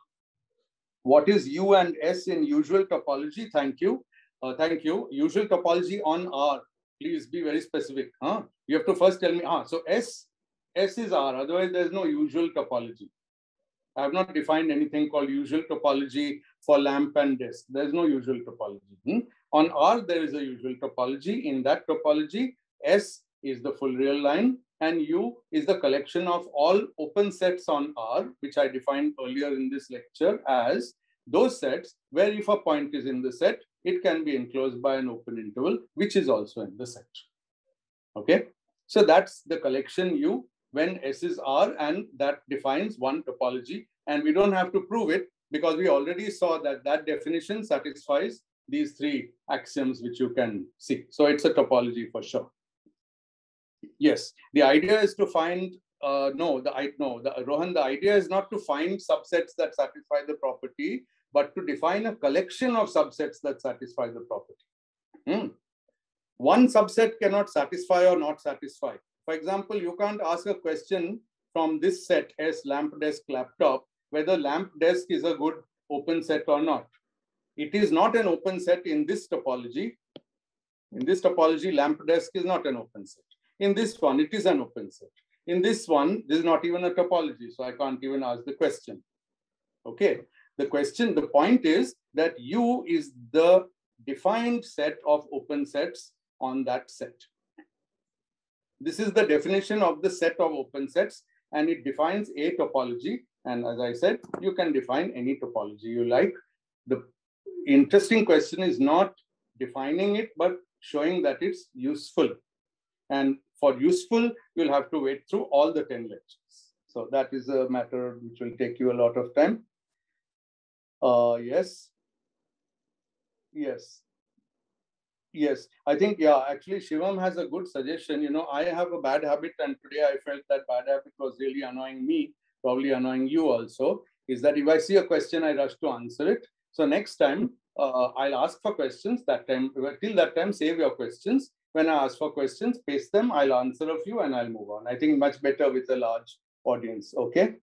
What is U and S in usual topology? Thank you. Uh, thank you. Usual topology on R. Please be very specific. Huh? You have to first tell me. Ah, so S, S is R. Otherwise, there is no usual topology. I have not defined anything called usual topology for lamp and disk. There is no usual topology. Hmm? On R, there is a usual topology. In that topology, S is the full real line and U is the collection of all open sets on R, which I defined earlier in this lecture as those sets where if a point is in the set, it can be enclosed by an open interval, which is also in the set. Okay, so that's the collection U when S is R and that defines one topology. And we don't have to prove it because we already saw that that definition satisfies these three axioms which you can see. So it's a topology for sure. Yes, the idea is to find, uh, no, the I no, the Rohan, the idea is not to find subsets that satisfy the property, but to define a collection of subsets that satisfy the property. Hmm. One subset cannot satisfy or not satisfy. For example, you can't ask a question from this set S lamp desk laptop whether lamp desk is a good open set or not. It is not an open set in this topology. In this topology, lamp desk is not an open set. In this one, it is an open set. In this one, this is not even a topology, so I can't even ask the question. Okay, the question, the point is that U is the defined set of open sets on that set. This is the definition of the set of open sets and it defines a topology. And as I said, you can define any topology you like. The interesting question is not defining it, but showing that it's useful. And for useful, you'll have to wait through all the 10 lectures. So that is a matter which will take you a lot of time. Uh, yes. Yes. Yes, I think, yeah, actually Shivam has a good suggestion. You know, I have a bad habit and today I felt that bad habit was really annoying me, probably annoying you also. is that if I see a question, I rush to answer it. So next time, uh, I'll ask for questions. That time, till that time, save your questions. When I ask for questions, paste them. I'll answer a few and I'll move on. I think much better with a large audience. Okay.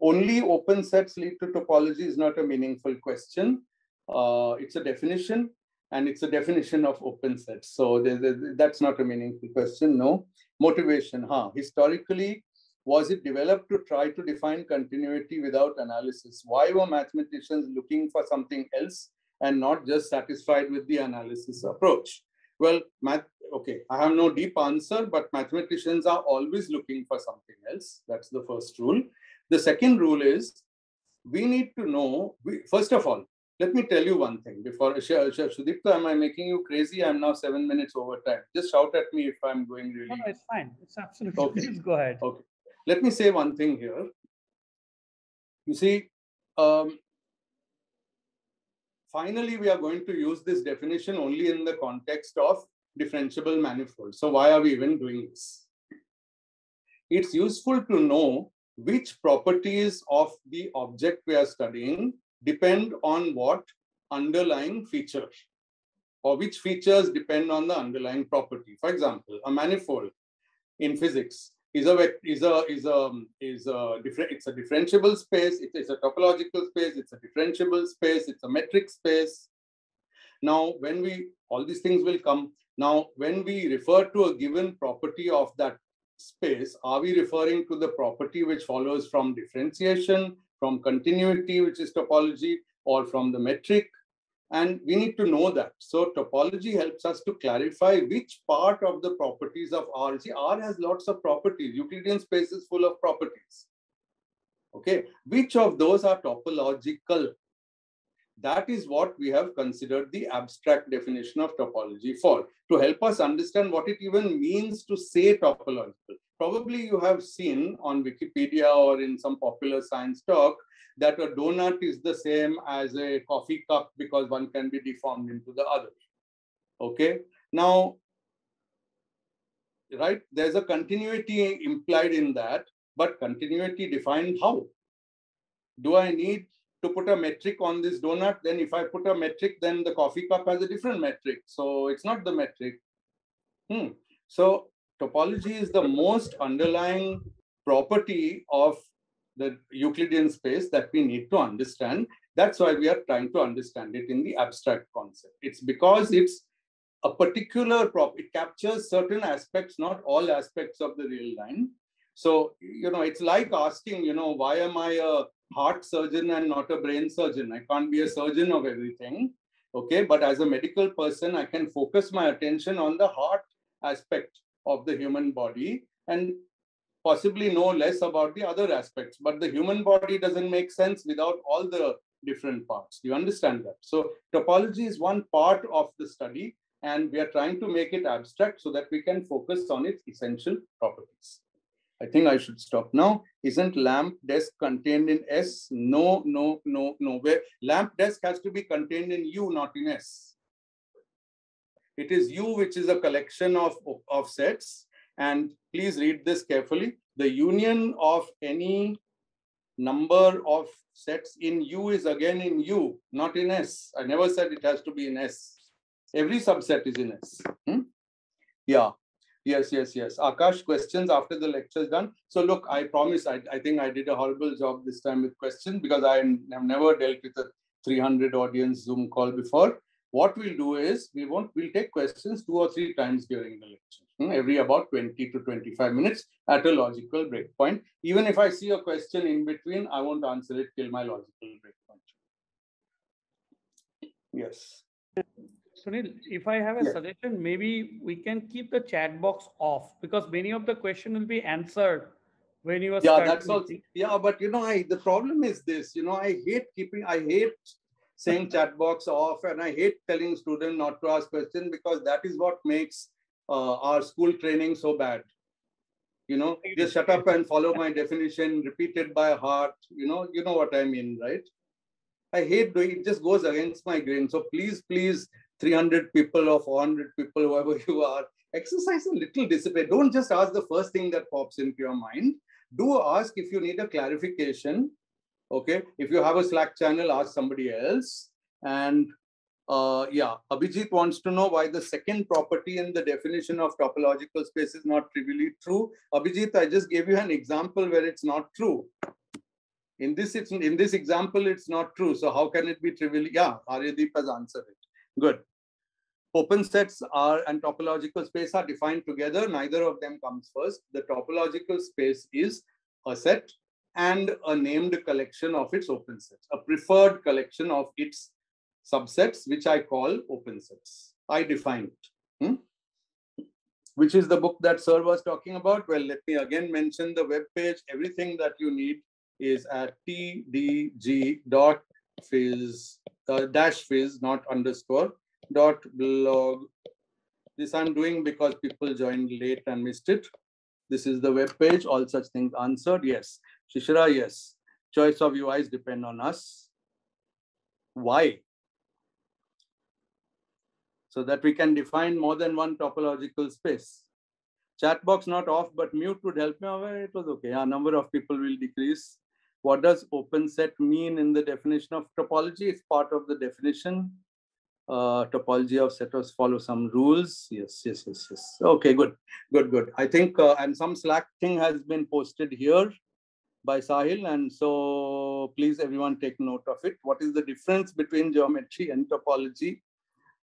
Only open sets lead to topology is not a meaningful question. Uh, it's a definition and it's a definition of open sets. So that's not a meaningful question. No. Motivation. Huh. Historically, was it developed to try to define continuity without analysis? Why were mathematicians looking for something else and not just satisfied with the analysis approach? Well, math, okay, I have no deep answer, but mathematicians are always looking for something else. That's the first rule. The second rule is we need to know, we, first of all, let me tell you one thing before Sudipta, am I making you crazy? I'm now seven minutes over time. Just shout at me if I'm going really. No, no it's fine. It's absolutely. Okay. Please go ahead. Okay. Let me say one thing here. You see, um, finally, we are going to use this definition only in the context of differentiable manifold. So why are we even doing this? It's useful to know which properties of the object we are studying depend on what underlying feature or which features depend on the underlying property. For example, a manifold in physics is a is a is a is a different it's a differentiable space it is a topological space it's a differentiable space it's a metric space now when we all these things will come now when we refer to a given property of that space are we referring to the property which follows from differentiation from continuity which is topology or from the metric and we need to know that. So topology helps us to clarify which part of the properties of R. See, R has lots of properties. Euclidean space is full of properties. Okay, which of those are topological? That is what we have considered the abstract definition of topology for, to help us understand what it even means to say topological. Probably you have seen on Wikipedia or in some popular science talk that a donut is the same as a coffee cup because one can be deformed into the other. Okay. Now, right, there's a continuity implied in that, but continuity defined how? Do I need to put a metric on this donut? Then if I put a metric, then the coffee cup has a different metric. So it's not the metric. Hmm. So topology is the most underlying property of the Euclidean space that we need to understand. That's why we are trying to understand it in the abstract concept. It's because it's a particular prop, it captures certain aspects, not all aspects of the real line. So, you know, it's like asking, you know, why am I a heart surgeon and not a brain surgeon? I can't be a surgeon of everything. Okay. But as a medical person, I can focus my attention on the heart aspect of the human body and possibly know less about the other aspects. But the human body doesn't make sense without all the different parts. Do You understand that? So topology is one part of the study, and we are trying to make it abstract so that we can focus on its essential properties. I think I should stop now. Isn't lamp desk contained in S? No, no, no, no. Where lamp desk has to be contained in U, not in S. It is U, which is a collection of, of, of sets and please read this carefully. The union of any number of sets in U is again in U, not in S. I never said it has to be in S. Every subset is in S. Hmm? Yeah. Yes, yes, yes. Akash, questions after the lecture is done. So look, I promise, I, I think I did a horrible job this time with questions because I have never dealt with a 300 audience Zoom call before. What we'll do is we won't, we'll take questions two or three times during the lecture. Hmm, every about 20 to 25 minutes at a logical breakpoint. Even if I see a question in between, I won't answer it till my logical breakpoint. Yes. Sunil, if I have a yes. suggestion, maybe we can keep the chat box off because many of the question will be answered when you are yeah that's also yeah but you know i the problem is this you know i hate keeping i hate saying chat box off and i hate telling student not to ask questions because that is what makes uh, our school training so bad. You know, just shut up and follow my definition, repeat it by heart. You know, you know what I mean, right? I hate doing it, just goes against my grain. So please, please, 300 people or 400 people, whoever you are, exercise a little discipline. Don't just ask the first thing that pops into your mind. Do ask if you need a clarification Okay. If you have a Slack channel, ask somebody else. And uh, yeah, Abhijit wants to know why the second property in the definition of topological space is not trivially true. Abhijit, I just gave you an example where it's not true. In this, it's in this example, it's not true. So how can it be trivially? Yeah, Aryadeep has answered it. Good. Open sets are and topological space are defined together. Neither of them comes first. The topological space is a set and a named collection of its open sets, a preferred collection of its subsets, which I call open sets. I define it. Hmm? Which is the book that Sir was talking about? Well, let me again mention the web page. Everything that you need is at tdg.phys, uh, dash phys, not underscore, dot blog. This I'm doing because people joined late and missed it. This is the web page. All such things answered. Yes. Shishira, yes. Choice of UIs depend on us. Why? So that we can define more than one topological space. Chat box not off, but mute would help me. Away. It was okay. A number of people will decrease. What does open set mean in the definition of topology? It's part of the definition uh, topology of setters follow some rules. Yes, yes, yes, yes. Okay, good, good, good. I think, uh, and some Slack thing has been posted here by Sahil. And so please everyone take note of it. What is the difference between geometry and topology?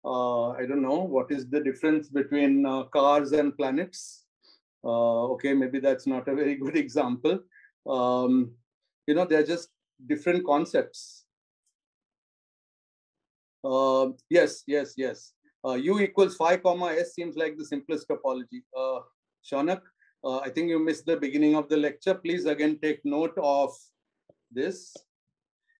Uh, I don't know. What is the difference between uh, cars and planets? Uh, okay, maybe that's not a very good example. Um, you know, they're just different concepts. Uh, yes, yes, yes. Uh, U equals phi comma S seems like the simplest topology. Uh, Shaunak, uh, I think you missed the beginning of the lecture. Please again take note of this.